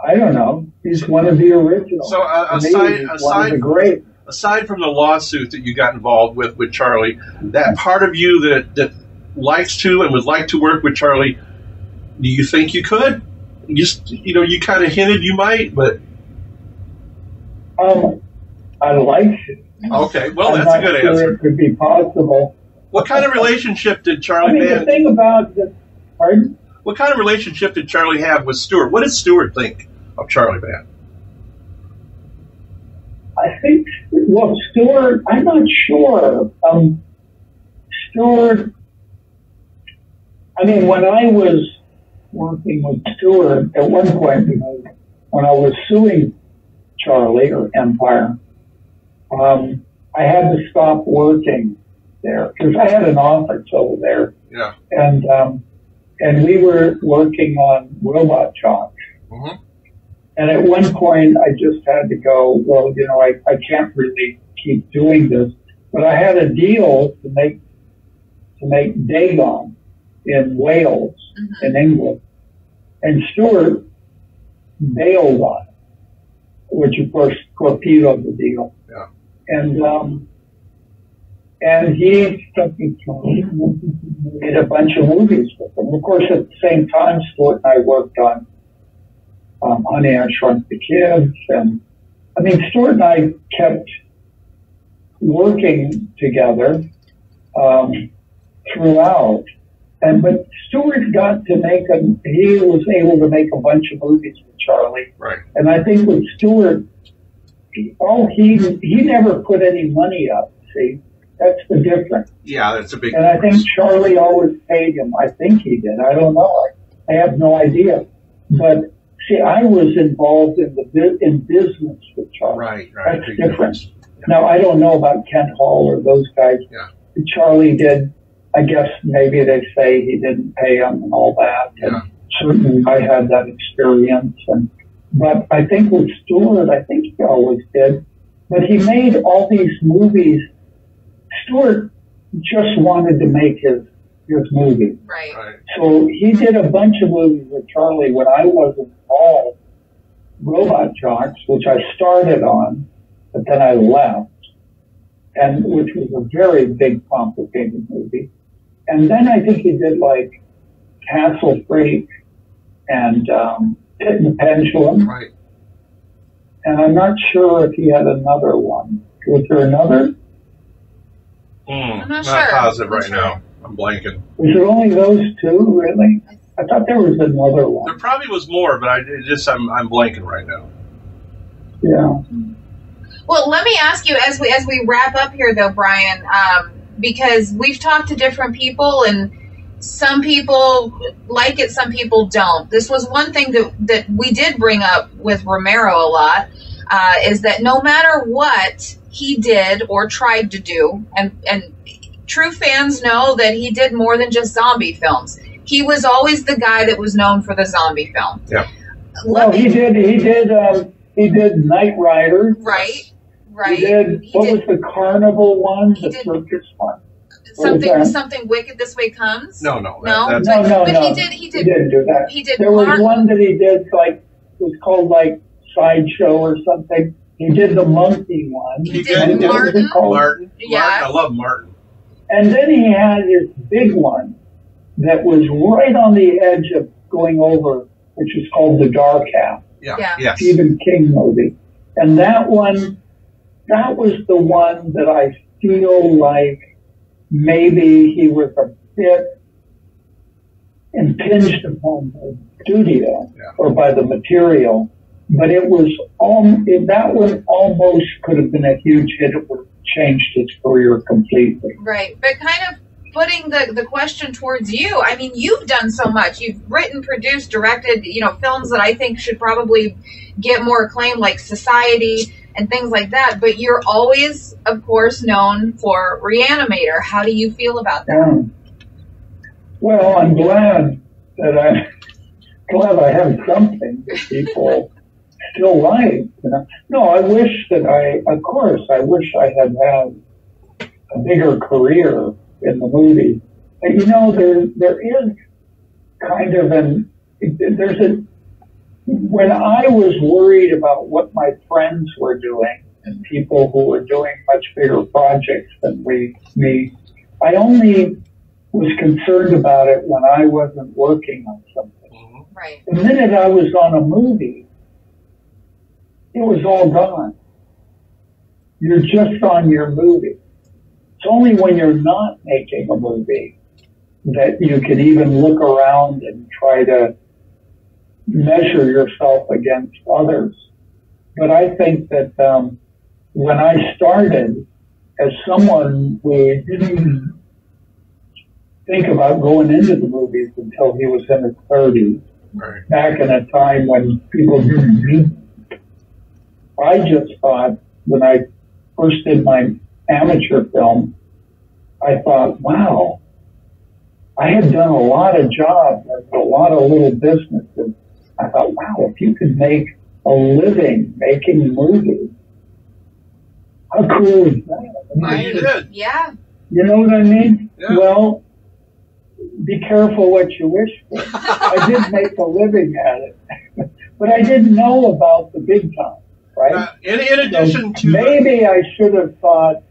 I don't know. He's one of the originals. So, uh, aside- aside- great. aside from the lawsuit that you got involved with with Charlie, that part of you that that likes to and would like to work with Charlie, do you think you could? You you know you kind of hinted you might, but Um, I like it. okay. Well, I'm that's a good sure answer. It could be possible. What kind of relationship did Charlie? I mean, the thing about the, pardon? What kind of relationship did Charlie have with Stuart? What does Stuart think of Charlie Band? I think, well, Stuart, I'm not sure. Um, Stuart, I mean, when I was working with Stuart at one point, when I was suing Charlie or Empire, um, I had to stop working there because I had an office over there Yeah. and, um, and we were working on Robot Jox. Mhm. And at one point, I just had to go, well, you know, I, I can't really keep doing this. But I had a deal to make, to make Dagon in Wales, Mhm. in England. And Stuart bailed on it, which of course torpedoed the deal. Yeah. And, um, and he took me to made a bunch of movies with him. Of course, at the same time, Stuart and I worked on um, Honey, I Shrunk the Kids, and I mean, Stuart and I kept working together um, throughout. And but Stuart got to make a he was able to make a bunch of movies with Charlie, Right. and I think with Stuart, oh he he never put any money up. See, that's the difference. Yeah, that's a big. And I think Charlie always paid him. I think he did. I don't know. I, I have no idea. But see, I was involved in the in business with Charlie. Right. Right. That's Big different. difference. Now I don't know about Ken Hall or those guys. Yeah. Charlie did. I guess maybe they say he didn't pay him and all that. And Yeah. certainly I had that experience. And But I think with Stuart, I think he always did. But he made all these movies. Stuart just wanted to make his his movie. Right. Right. So he did a bunch of movies with Charlie when I wasn't involved. Robot Jox, which I started on, but then I left, and which was a very big, complicated movie. And then I think he did like Castle Freak and um, Pit and the Pendulum, Right. and I'm not sure if he had another one. Was there another? Mm, I'm not sure. positive right sure. now. I'm blanking. Was it only those two, really? I thought there was another one. There probably was more, but I just I'm I'm blanking right now. Yeah. Well, let me ask you as we as we wrap up here, though, Brian, um, because we've talked to different people, and some people like it, some people don't. This was one thing that that we did bring up with Romero a lot, uh, is that no matter what he did or tried to do, and and true fans know that he did more than just zombie films. He was always the guy that was known for the zombie film. Yeah. Well, he did. He did. Um, he did Night Rider. right, right. He did. He what did- was the carnival one? He The did- circus one. something Okay. something wicked this way comes No, no, that, no that's No, no, but no. he did he He did didn't do that. he did There was Mar- one that he did like it was called like sideshow or something. He did the monkey one. He He did did- What was it Martin. called? Martin. Yeah. Martin. I love Martin. And then he had his big one that was right on the edge of going over, which is called The Dark Half. Yeah. Yeah. Yes. Stephen King movie. And that one, that was the one that I feel like maybe he was a bit impinged upon the studio Yeah. or by the material. But it was all, that one almost could have been a huge hit. It would have changed his career completely. right but kind of putting the the question towards you i mean you've done so much you've written produced directed you know films that i think should probably get more acclaim like society and things like that but you're always of course known for reanimator how do you feel about that Yeah. Well, I'm glad that I glad I have something that people still like. You know? No, I wish that I, of course, I wish I had had a bigger career in the movie. But you know, there there is kind of an there's a when I was worried about what my friends were doing and people who were doing much bigger projects than we me, I only was concerned about it when I wasn't working on something. Right The minute I was on a movie, it was all gone. You're just on your movie. It's only when you're not making a movie that you can even look around and try to measure yourself against others. But I think that um, when I started, as someone who didn't even think about going into the movies until he was in his 30s, Right. back in a time when people didn't. I just thought when I first did my amateur film, I thought, wow, I had done a lot of jobs at a lot of little businesses. I thought, wow, if you could make a living making movies, how cool is that? Right. You did. yeah You know what I mean? Yeah. Well, be careful what you wish for. I did make a living at it, but I didn't know about the big time, right? Uh, in, in addition So to maybe I should have thought,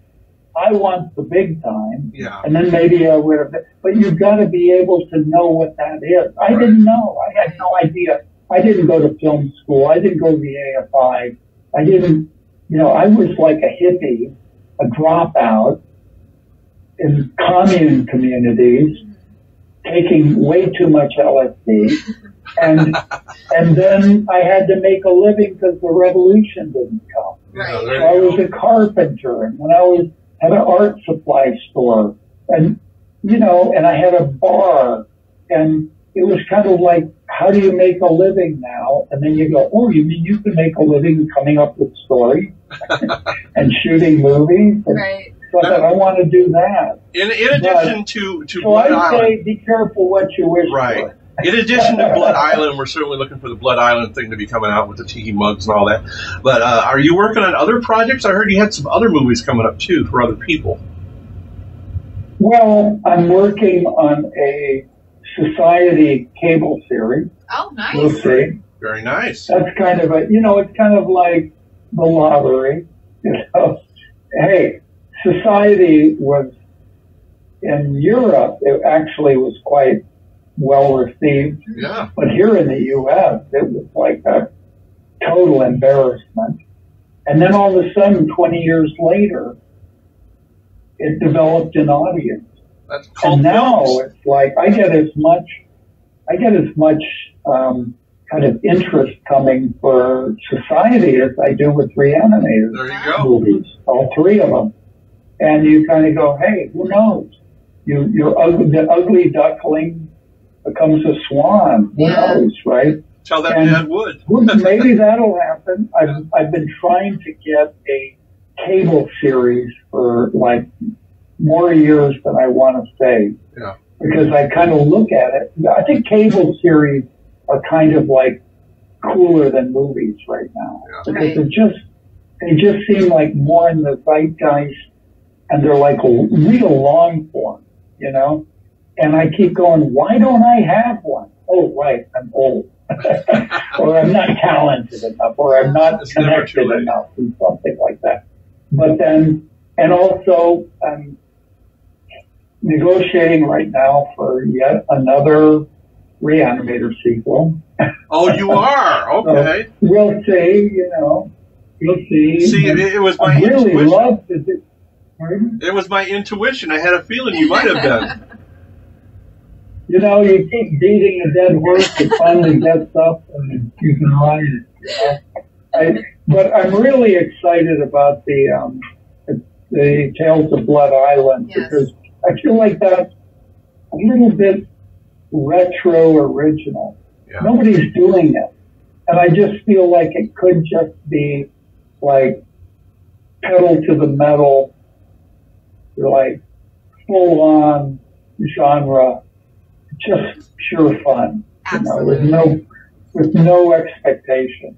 I want the big time, yeah, and then maybe I would have. But you've got to be able to know what that is. I Right. didn't know. I had no idea. I didn't go to film school. I didn't go to the AFI. I didn't. You know, I was like a hippie, a dropout in commune communities, taking way too much LSD, and and then I had to make a living because the revolution didn't come. Right. Oh, there I was a carpenter, and when I was had an art supply store, and you know, and I had a bar, and it was kind of like, how do you make a living now? And then you go, oh, you mean you can make a living coming up with stories and shooting movies? And right so I thought, I want to do that. in, in addition to to So Blood I Island, say, be careful what you wish Right. for. in addition to Blood Island, we're certainly looking for the Blood Island thing to be coming out with the tiki mugs and all that. But uh, are you working on other projects? I heard you had some other movies coming up too for other people. Well, I'm working on a society cable series. Oh, nice. We'll see. Very nice. That's kind of a, you know, it's kind of like the lottery. You know, hey, society was in Europe. It actually was quite well received, Yeah. but here in the U.S., it was like a total embarrassment. And then all of a sudden, 20 years later, it developed an audience. That's called And now films. it's like I get as much, I get as much um, kind of interest coming for society as I do with reanimators There you go. movies, all three of them. And you kind of go, hey, who knows? You, your ugly, the ugly duckling becomes a swan. Who Yeah. knows, right? Tell that And- man would. Maybe that'll happen. I've, I've been trying to get a cable series for like more years than I want to say. Yeah. Because I kind of look at it. I think cable series are kind of like cooler than movies right now. Yeah. Because Right. they're just, they just seem like more in the zeitgeist and they're like a real long form, you know? And I keep going, why don't I have one? Oh, right, I'm old. or I'm not talented enough, or I'm not It's connected enough, and something like that. But then, and also, I'm negotiating right now for yet another Reanimator sequel. Oh, you are okay. We'll see, you know, we'll see. See, it, it was my I really intuition. love to do. Pardon? It was my intuition. I had a feeling you might have been. You know, you keep beating a dead horse, it finally gets up and you can ride it. You know? I, but I'm really excited about the um, the, the Tales of Blood Island Yes. because I feel like that's a little bit retro original. Yeah. Nobody's doing it, and I just feel like it could just be like pedal to the metal, like full on genre, just pure fun. You know, with no with no expectation.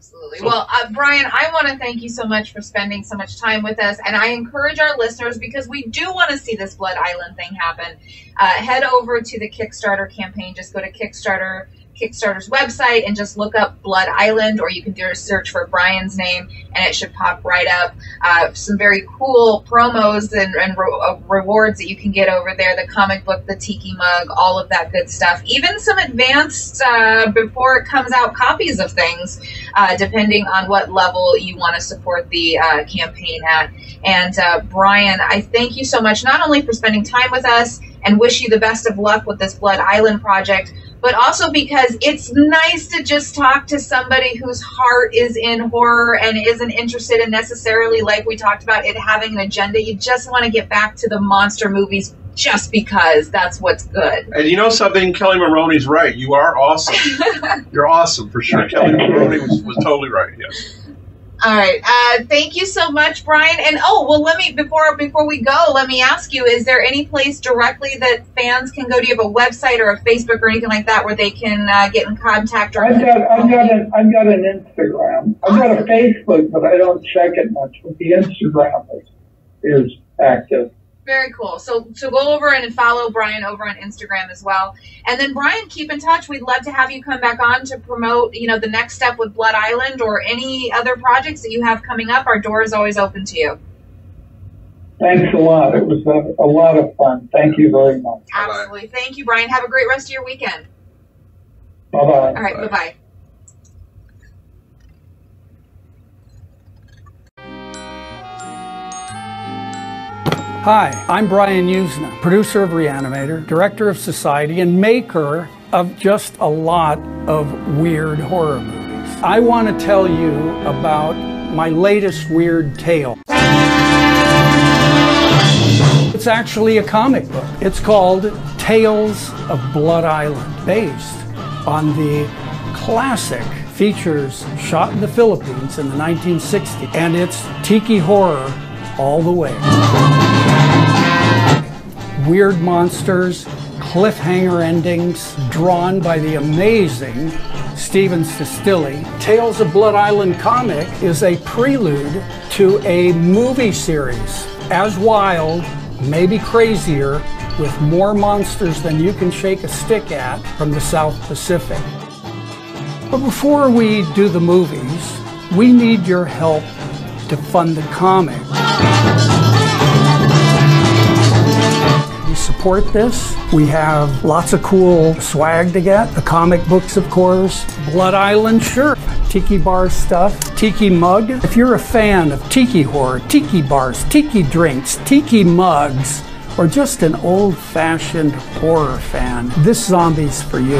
Absolutely. Well, uh, Brian, I want to thank you so much for spending so much time with us. And I encourage our listeners, because we do want to see this Blood Island thing happen, uh, head over to the Kickstarter campaign. Just go to Kickstarter. Kickstarter's website and just look up Blood Island, or you can do a search for Brian's name, and it should pop right up. Uh, some very cool promos and, and re- uh, rewards that you can get over there. The comic book, the tiki mug, all of that good stuff. Even some advanced uh, before it comes out copies of things uh, depending on what level you want to support the uh, campaign at. And uh, Brian, I thank you so much, not only for spending time with us and wish you the best of luck with this Blood Island project, but also because it's nice to just talk to somebody whose heart is in horror and isn't interested in necessarily, like we talked about, it having an agenda. You just want to get back to the monster movies just because that's what's good. And you know something? Kelli Maroney's right. You are awesome. You're awesome for sure. Kelli Maroney was, was totally right. Yes. All right. Uh, thank you so much, Brian. And oh, well, let me before before we go, let me ask you: Is there any place directly that fans can go? Do you have a website or a Facebook or anything like that where they can uh, get in contact? Or I've got I've got an I've got an Instagram. I've got a Facebook, but I don't check it much. But the Instagram is is active. Very cool. So so go over and follow Brian over on Instagram as well. And then Brian, keep in touch. We'd love to have you come back on to promote, you know, the next step with Blood Island or any other projects that you have coming up. Our door is always open to you. Thanks a lot. It was a, a lot of fun. Thank you very much. Bye-bye. Absolutely. Thank you, Brian. Have a great rest of your weekend. Bye bye. All right. Bye. Bye Hi, I'm Brian Yuzna, producer of Reanimator, director of Society, and maker of just a lot of weird horror movies. I want to tell you about my latest weird tale. It's actually a comic book. It's called Tales of Blood Island, based on the classic features shot in the Philippines in the 1960s, and it's tiki horror all the way weird monsters, cliffhanger endings drawn by the amazing Stephen Sestili. Tales of Blood Island comic is a prelude to a movie series as wild, maybe crazier, with more monsters than you can shake a stick at from the South Pacific. But before we do the movies, we need your help to fund the comic. Support this. We have lots of cool swag to get. The comic books, of course. Blood Island shirt. Tiki bar stuff. Tiki mug. If you're a fan of tiki horror, tiki bars, tiki drinks, tiki mugs, or just an old fashioned horror fan, this zombie's for you.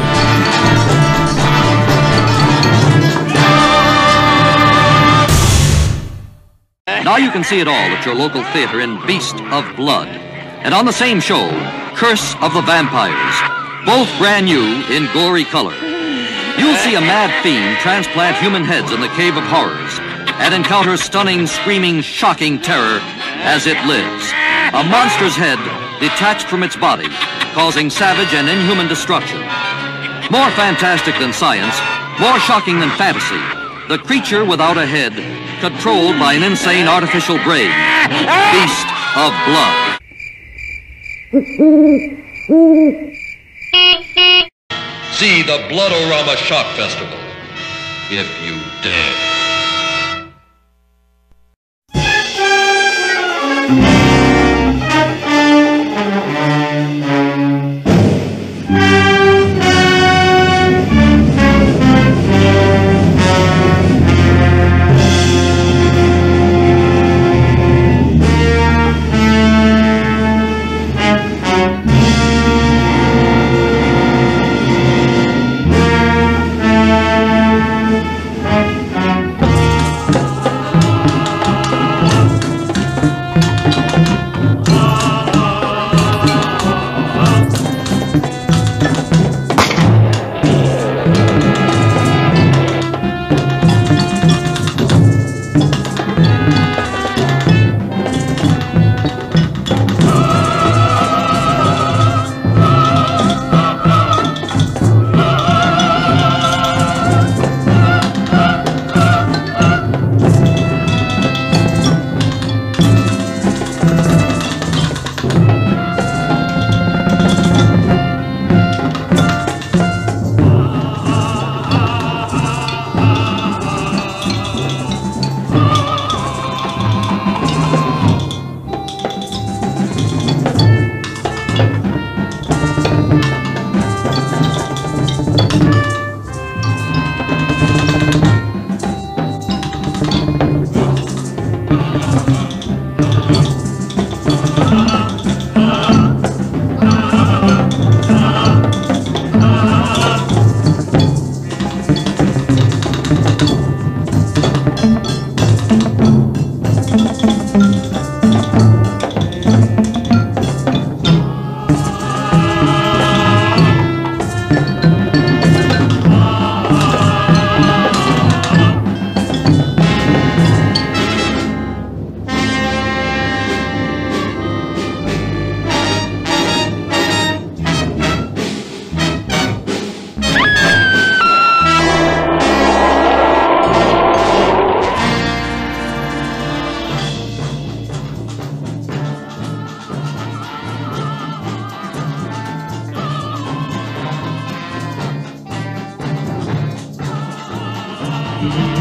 Now you can see it all at your local theater in Beast of Blood. And on the same show, Curse of the Vampires, both brand new in gory color. You'll see a mad fiend transplant human heads in the Cave of Horrors and encounter stunning, screaming, shocking terror as it lives. A monster's head detached from its body, causing savage and inhuman destruction. More fantastic than science, more shocking than fantasy. The creature without a head, controlled by an insane artificial brain. Beast of Blood. See the Bloodorama Shock Festival, if you dare.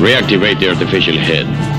Reactivate the artificial head.